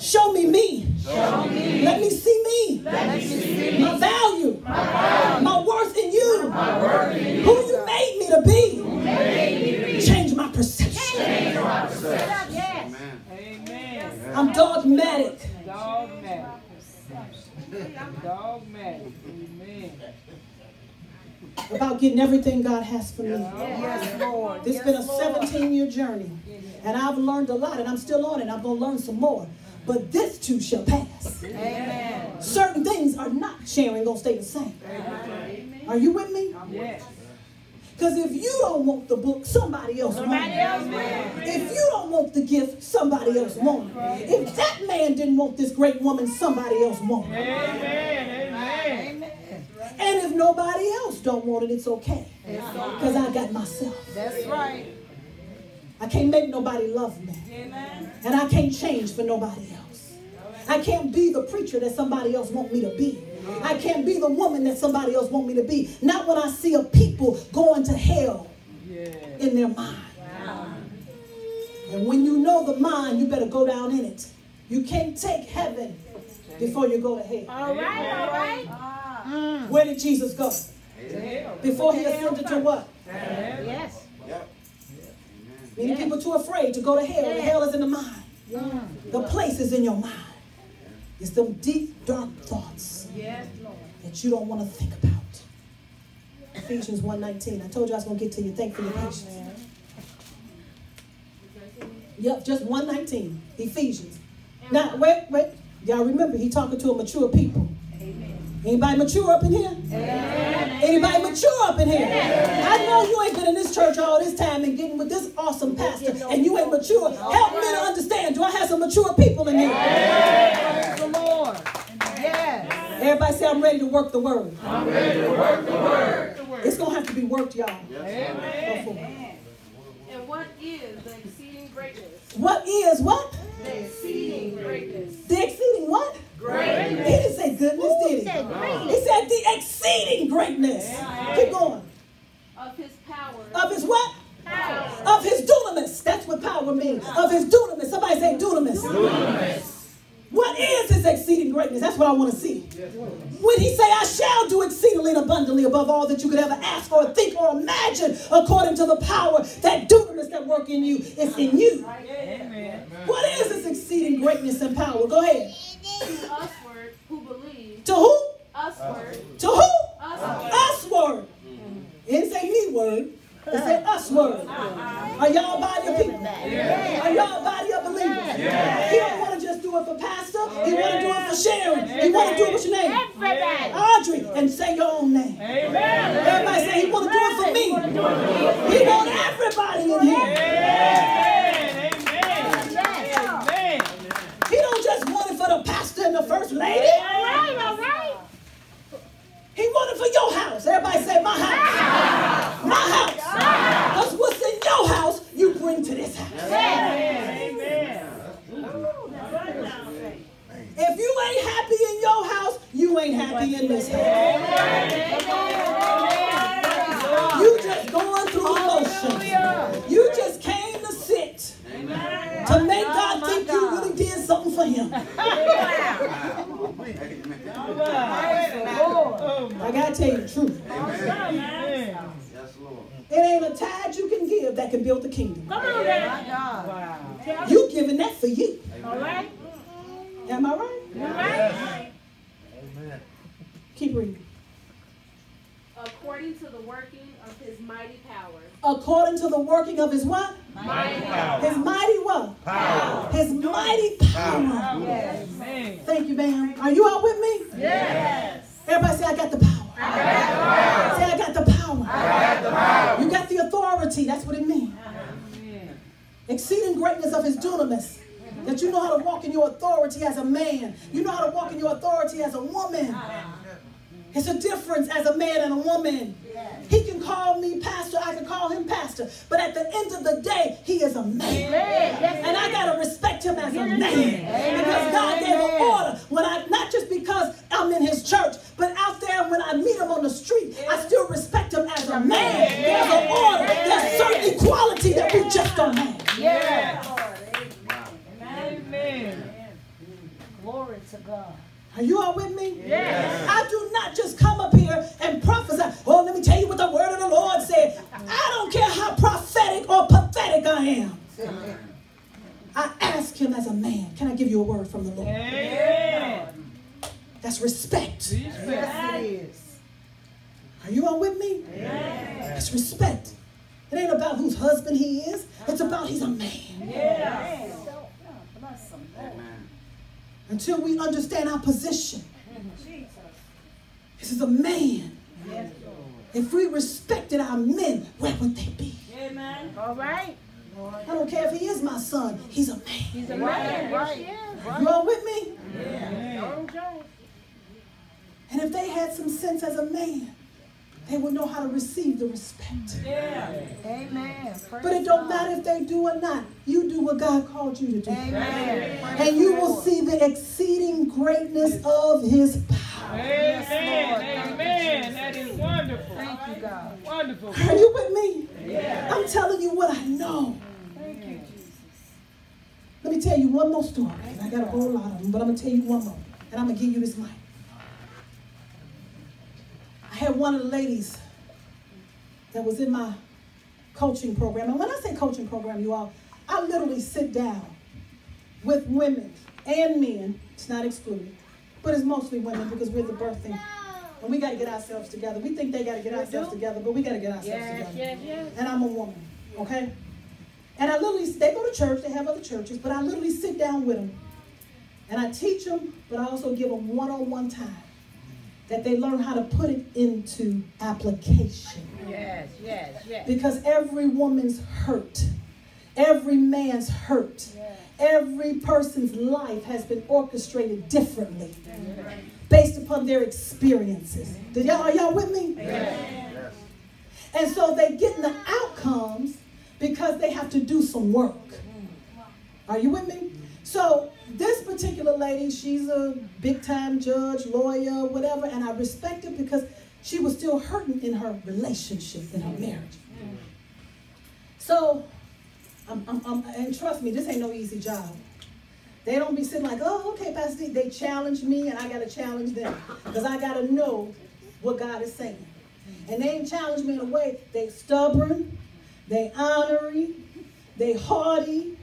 Show me me. Let me see me. My value. My worth in you. Who you made me to be. Change my perception. Yes. Amen. I'm dogmatic. Dogmatic. Dogmatic. Amen. about getting everything God has for me. Yes, Lord. This has been a 17 year journey. And I've learned a lot, and I'm still on it. I'm going to learn some more. But this too shall pass. Amen. Certain things are not sharing, going to stay the same. Are you with me? Yes. Because if you don't want the book, somebody else wants Somebody it. else will. If you don't want the gift, somebody else wants it. If that man didn't want this great woman, somebody else wants it. Amen. Amen. Amen. And if nobody else don't want it, it's okay. Because I got myself. That's right. I can't make nobody love me. And I can't change for nobody else. I can't be the preacher that somebody else want me to be. I can't be the woman that somebody else want me to be. Not when I see a people going to hell in their mind. And when you know the mind, you better go down in it. You can't take heaven before you go to hell. All right. All right. Ah. Where did Jesus go? Before he ascended to what? Yes. Many people too afraid to go to hell. The hell is in the mind. The place is in your mind. It's them deep, dark thoughts that you don't want to think about. Ephesians 1.19. I told you I was going to get to you. Thank you for your patience. Yep, just 119. Ephesians. Now, wait, wait. Y'all remember, he talking to a mature people. Anybody mature up in here? Anybody mature up in here? I know you ain't been in this church all this time and getting with this awesome pastor and you ain't mature. Help me to understand. Do I have some mature people in here? Praise the Lord. Yes. Everybody say, I'm ready to work the word. I'm ready to work the word. It's going to have to be worked, y'all. Amen. And what is the exceeding greatness? What is what? The exceeding greatness. The exceeding what? Great. He didn't say goodness, did he? said great. He said the the exceeding greatness. Keep going. Of his power. Of his what? Power. Of his dunamis. That's what power means. Of his dunamis. Somebody say dunamis. What is his exceeding greatness? That's what I want to see. When he say, I shall do exceedingly and abundantly above all that you could ever ask or think or imagine according to the power that dunamis that work in you is in you. Amen. What is this exceeding greatness and power? Go ahead. To usward who believe. To who? Usward. To who? Usward. Us word. It didn't say me word. It said us word. Are y'all a body of people? Are y'all a body of believers? He don't want to just do it for pastor. He want to do it for Sharon. He want to do it with your name. Audrey. And say your own name. Amen. Everybody say he want to do it for me. He want everybody in here. Amen. Amen. Amen. He don't just want it for the pastor and the first lady. All right, all right. He wanted for your house. Everybody say my house. My house. Because what's in your house, you bring to this house. Amen. If you ain't happy in your house, you ain't happy in this house. You just going through emotions. You just came to make God think you really did something for him. Oh, I gotta tell you the truth. Amen. It ain't a tithe you can give that can build the kingdom. Come on then. You giving that for you. All right. Am I right? All right. Keep reading. According to the working of his mighty power. According to the working of his what? Mighty power. His mighty what? Power. His mighty power. Amen. Thank you, ma'am. Are you all with me? Yes. Everybody say, I got the power. Say, I got the power. You got the authority. That's what it means. Exceeding greatness of his dunamis. That you know how to walk in your authority as a man. You know how to walk in your authority as a woman. Uh-huh. It's a difference as a man and a woman. He can call me pastor, I can call him pastor. But at the end of the day, he is a man. And I gotta respect him as a man. Because God gave an order. When I not just because I'm in his church, but out there when I meet him on the street, I still respect him as a man. There's an order. There's certain equality that we just don't have. Yes. Amen. Glory to God. Are you all with me? Yes. I do not just come up here and prophesy. Oh, let me tell you what the word of the Lord said. I don't care how prophetic or pathetic I am. I ask him as a man, can I give you a word from the Lord? Amen. That's respect. Respect. Yes, it is. Are you all with me? It's respect. It ain't about whose husband he is. It's about he's a man. Yes. Bless them. Until we understand our position. This is a man. If we respected our men, where would they be? All right. I don't care if he is my son. He's a man. He's a man. Right. You all with me? Amen. And if they had some sense as a man, they will know how to receive the respect. Yeah. Amen. But it don't matter if they do or not. You do what God called you to do. Amen. And you will see the exceeding greatness of his power. Amen. Amen. That is wonderful. Thank you, God. Wonderful. Are you with me? I'm telling you what I know. Thank you, Jesus. Let me tell you one more story. I got a whole lot of them, but I'm going to tell you one more. And I'm going to give you this mic. I had one of the ladies that was in my coaching program. And when I say coaching program, you all, I literally sit down with women and men. It's not excluded, but it's mostly women because we're the birthing. And we got to get ourselves together. We think they got to get ourselves together, but we got to get ourselves together. And I'm a woman, okay? And I literally, they go to church, they have other churches, but I literally sit down with them. And I teach them, but I also give them one on one time that they learn how to put it into application. Yes, yes, yes. Because every woman's hurt, every man's hurt, every person's life has been orchestrated differently based upon their experiences. Did y'all, are y'all with me? And so they get in the outcomes because they have to do some work. Are you with me? So this particular lady, she's a big time judge, lawyer, whatever, and I respect it because she was still hurting in her relationship, in her marriage. So, I'm, I'm, I'm- and trust me, this ain't no easy job. They don't be sitting like, oh, okay, Pastor Dee. They challenge me, and I got to challenge them because I got to know what God is saying. And they ain't challenge me in a way. They stubborn, they honoring, they haughty,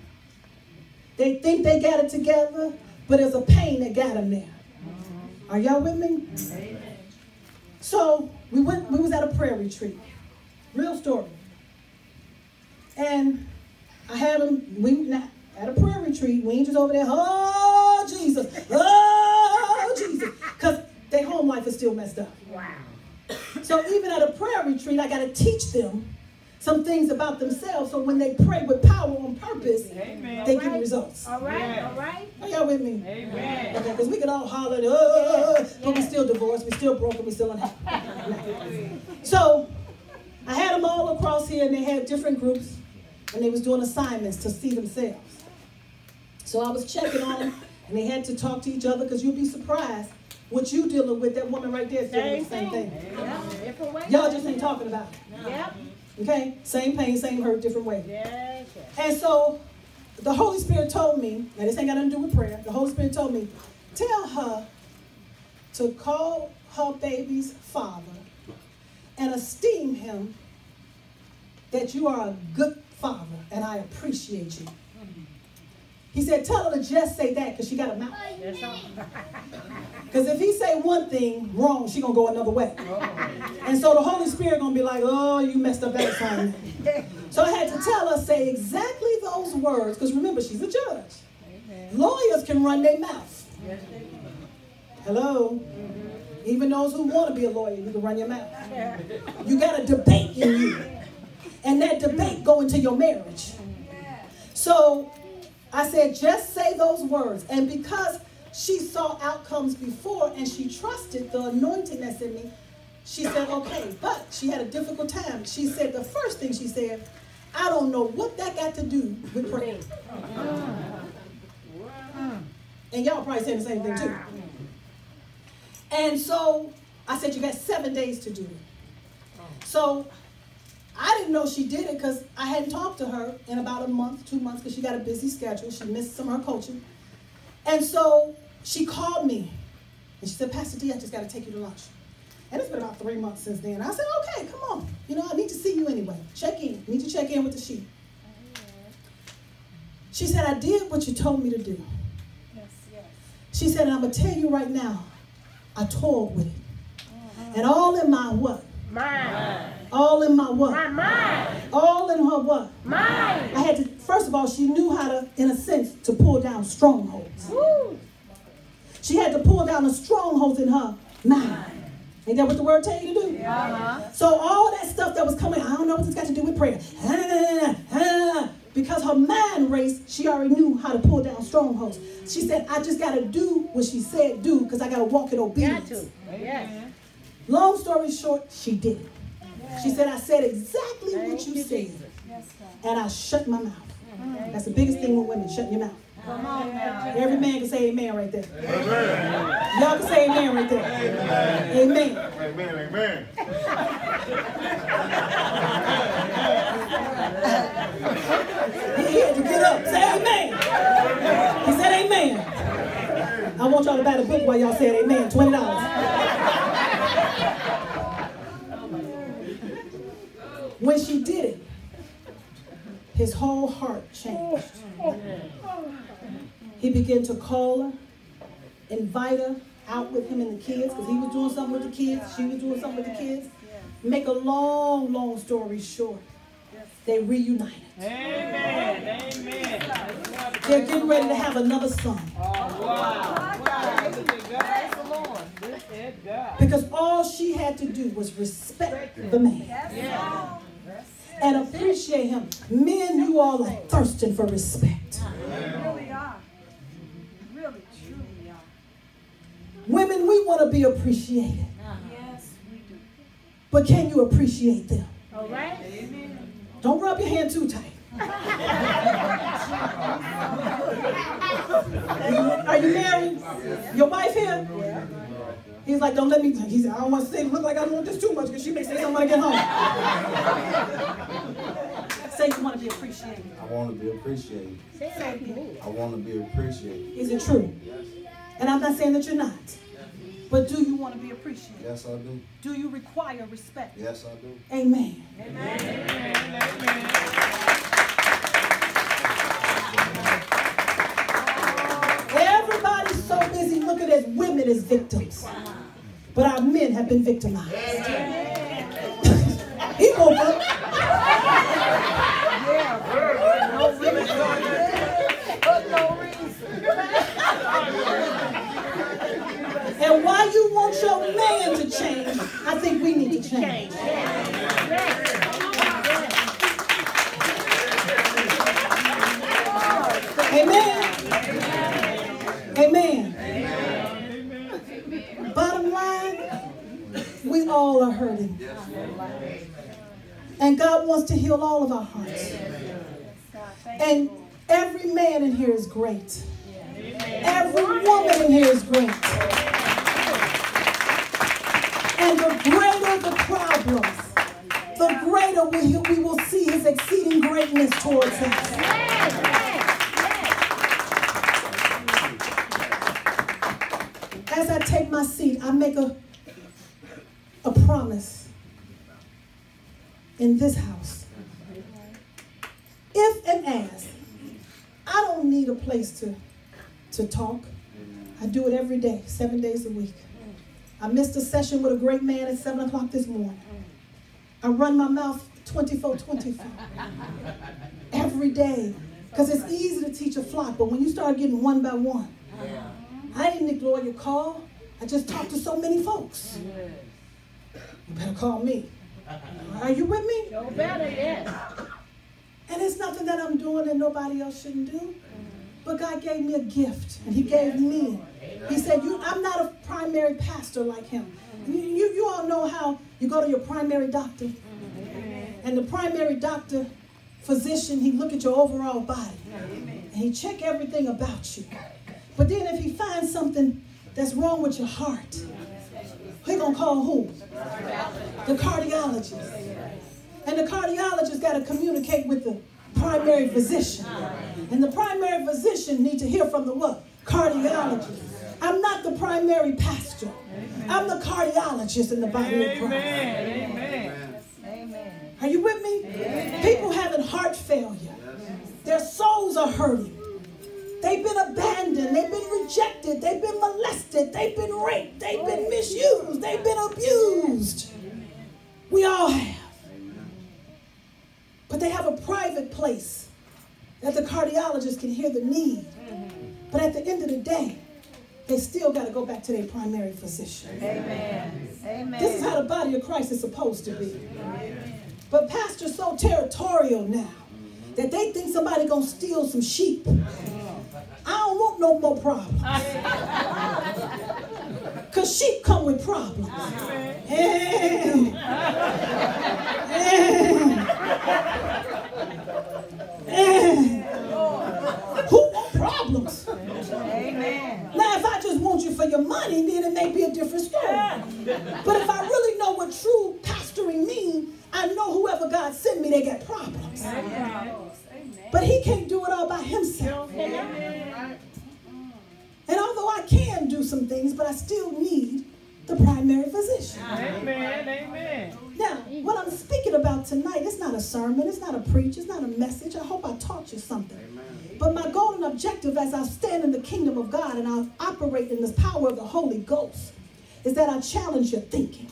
they think they got it together, but there's a pain that got them there. Are y'all with me? So we went. We was at a prayer retreat. Real story. And I had them. We not at a prayer retreat. We ain't just over there. Oh Jesus! Oh Jesus! Because their home life is still messed up. Wow. So even at a prayer retreat, I got to teach them some things about themselves. So when they pray with power on purpose, Amen. they get results. All right, Yeah. all right. Are y'all with me? Amen. Okay, because we can all holler, oh, but we still divorced, we still broken, we still unhappy. *laughs* so I had them all across here, and they had different groups, and they was doing assignments to see themselves. So I was checking on them, and they had to talk to each other, because you'll be surprised what you dealing with. That woman right there is dealing with the same thing. Different way. Y'all just ain't talking about it. Yep. Okay, same pain, same hurt, different way. Yes, yes. And so the Holy Spirit told me, now this ain't got nothing to do with prayer. The Holy Spirit told me, tell her to call her baby's father and esteem him that you are a good father and I appreciate you. He said, tell her to just say that because she got a mouth. Because if he say one thing wrong, she gonna go another way. And so the Holy Spirit gonna be like, oh, you messed up that assignment. So I had to tell her, say exactly those words, because remember, she's a judge. Lawyers can run their mouth. Hello? Even those who want to be a lawyer, you can run your mouth. You got a debate in you. And that debate go into your marriage. So I said, just say those words. And because she saw outcomes before and she trusted the anointing that's in me, she said, okay. But she had a difficult time. She said, the first thing she said, I don't know what that got to do with prayer. Mm. Mm. And y'all probably saying the same thing too. And so I said, you got seven days to do it. So I didn't know she did it because I hadn't talked to her in about a month, two months, because she got a busy schedule. She missed some of her coaching. And so she called me and she said, Pastor Dee, I just got to take you to lunch. And it's been about three months since then. I said, okay, come on. You know, I need to see you anyway. Check in. Need to check in with the sheep. She said, I did what you told me to do. Yes, yes. She said, I'm going to tell you right now, I toiled with it. Uh-huh. And all in my what? Mine. All in my what? My mind. All in her what? Mine. I had to, first of all, she knew how to, in a sense, to pull down strongholds. Woo. She had to pull down the strongholds in her mind. Ain't that what the word tell you to do? Uh-huh. So all that stuff that was coming, I don't know what this got to do with prayer. *laughs* Because her mind race, she already knew how to pull down strongholds. She said, I just got to do what she said do because I got to walk in obedience. Got to. Yes. Long story short, she did it. She said, I said exactly what you you, said. Jesus. And I shut my mouth. That's the biggest thing with women, shutting your mouth. Come on now. Every man can say amen right there. Y'all can say amen right there. Amen. Amen, amen. He had to get up. Say amen. He said amen. I want y'all to buy the book while y'all said amen. $20. When she did it, his whole heart changed. He began to call her, invite her out with him and the kids, because he was doing something with the kids, she was doing something with the kids. Make a long, long story short, they reunited. Amen. Amen. They're getting ready to have another son. Wow. Wow. God. Because all she had to do was respect the man. And appreciate him. Men, you all are thirsting for respect. Really are. Really, truly are. Women, we want to be appreciated. Uh-huh. Yes, we do. But can you appreciate them? All right. Don't rub your hand too tight. *laughs* Are you married? Your wife here? He's like, don't let me. He said, I don't want to say look like I don't want this too much because she may say something when I get home. say you want to be appreciated. I want to be appreciated. Say it I want to be appreciated. Is it true? Yes. And I'm not saying that you're not. But do you want to be appreciated? Yes, I do. Do you require respect? Yes, I do. Amen. Amen. Amen. so busy looking at women as victims. But our men have been victimized. *laughs* he woke up. And while you want your man to change, I think we need to change. Amen. Amen. Bottom line, we all are hurting. And God wants to heal all of our hearts. And every man in here is great. Every woman in here is great. And the greater the problems, the greater we, we will see his exceeding greatness towards us. As I take my seat, I make a, a promise in this house. If and as, I don't need a place to, to talk. I do it every day, seven days a week. I missed a session with a great man at 7 o'clock this morning. I run my mouth 24 24 every day because it's easy to teach a flock, but when you start getting one by one, I didn't ignore your call. I just talked to so many folks. You better call me. Are you with me? No better, yes. And it's nothing that I'm doing that nobody else shouldn't do. But God gave me a gift, and He gave me. He said, "You, I'm not a primary pastor like him. You, you, you all know how you go to your primary doctor, and the primary doctor, physician, he look at your overall body, and he check everything about you. But then if he finds something that's wrong with your heart, he gonna call who? The cardiologist. And the cardiologist got to communicate with the primary physician. And the primary physician need to hear from the what? Cardiologist. I'm not the primary pastor. I'm the cardiologist in the body of Christ. Amen. Amen. Are you with me? People having heart failure. Their souls are hurting. They've been abandoned. They've been rejected. They've been molested. They've been raped. They've been misused. They've been abused. We all have. But they have a private place that the cardiologist can hear the need. But at the end of the day, they still got to go back to their primary physician. Amen. Amen. This is how the body of Christ is supposed to be. But pastors so territorial now that they think somebody gonna steal some sheep. I don't want no more problems. *laughs* Cause sheep come with problems. Eh. Who want problems? Amen. Now, if I just want you for your money, then it may be a different story. But if I really know what true pastoring means, I know whoever God sent me, they got problems. But he can't do it all by himself. And although I can do some things, but I still need the primary physician. Amen. Amen. Now, what I'm speaking about tonight, it's not a sermon, it's not a preach, it's not a message. I hope I taught you something. But my goal and objective as I stand in the kingdom of God and I operate in the power of the Holy Ghost is that I challenge your thinking.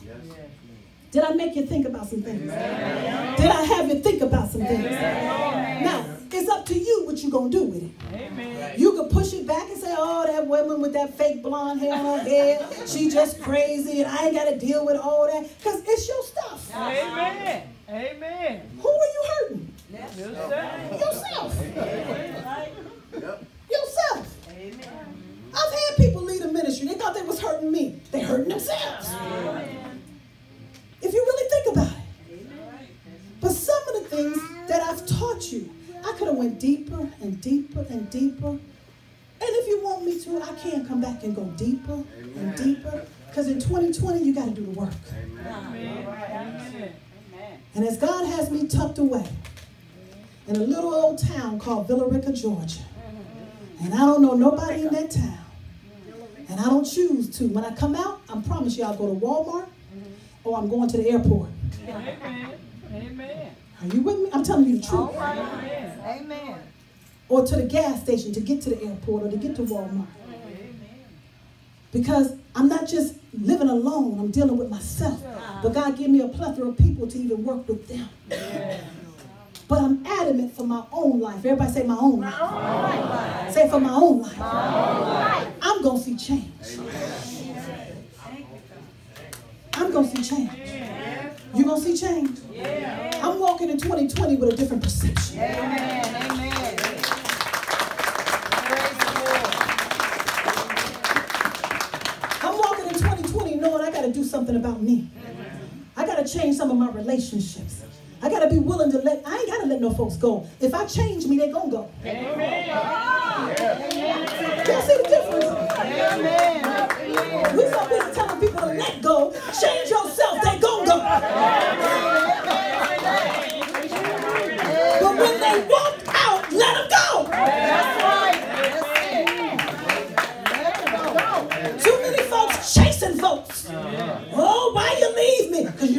Did I make you think about some things? Did I have you think about some things? Now, it's up to you what you're going to do with it. Amen. You can push it back and say, oh, that woman with that fake blonde hair on her head, she just crazy and I ain't got to deal with all that. Because it's your Tucked away in a little old town called Villa Rica, Georgia, and I don't know nobody in that town, and I don't choose to. When I come out, I promise you I'll go to Walmart or I'm going to the airport. Amen. Amen. Are you with me? I'm telling you the truth. Amen. Amen. Or to the gas station to get to the airport or to get to Walmart. Because I'm not just living alone, I'm dealing with myself. But God gave me a plethora of people to even work with them. But I'm adamant for my own life. Everybody say my own life. Say for my own life. I'm going to see change. I'm going to see change. You're going to see change? I'm walking in 2020 with a different perception. Amen. Amen. Praise the Lord. I'm walking in 2020 knowing I got to do something about me. I got to change some of my relationships. I got to be willing to let, I ain't got to let no folks go. If I change me, they going to go. Y'all see the difference? Amen. We so busy telling people to let go. Change yourself, they going to go.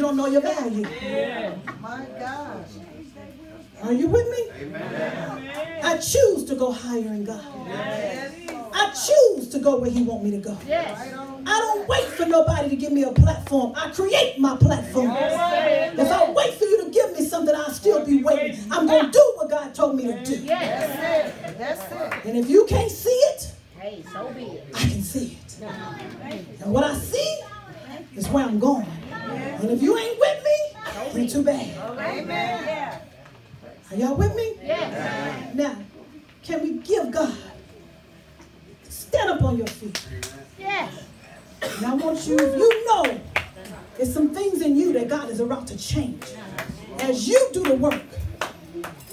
Don't know your value. My God. Are you with me? I choose to go higher in God. I choose to go where He want me to go. Right on. I don't wait for nobody to give me a platform. I create my platform. If I wait for you to give me something, I'll still be waiting. I'm going to do what God told me to do. That's it. That's it. And if you can't see it, Hey, so be it. I can see it. And what I see is where I'm going. And if you ain't with me, then too bad. Amen. Are y'all with me? Yes. Now, can we give God? Stand up on your feet. Yes. And I want you, if you know there's some things in you that God is about to change, as you do the work,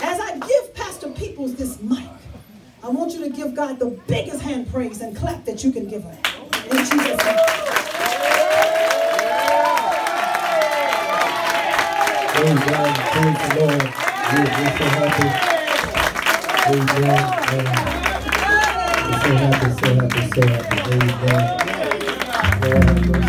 as I give Pastor Peoples this mic, I want you to give God the biggest hand praise and clap that you can give him. In Jesus' name. Praise God, praise the Lord. We're, we're so happy. Praise God. Uh, we're so happy, so happy, so happy. Praise God.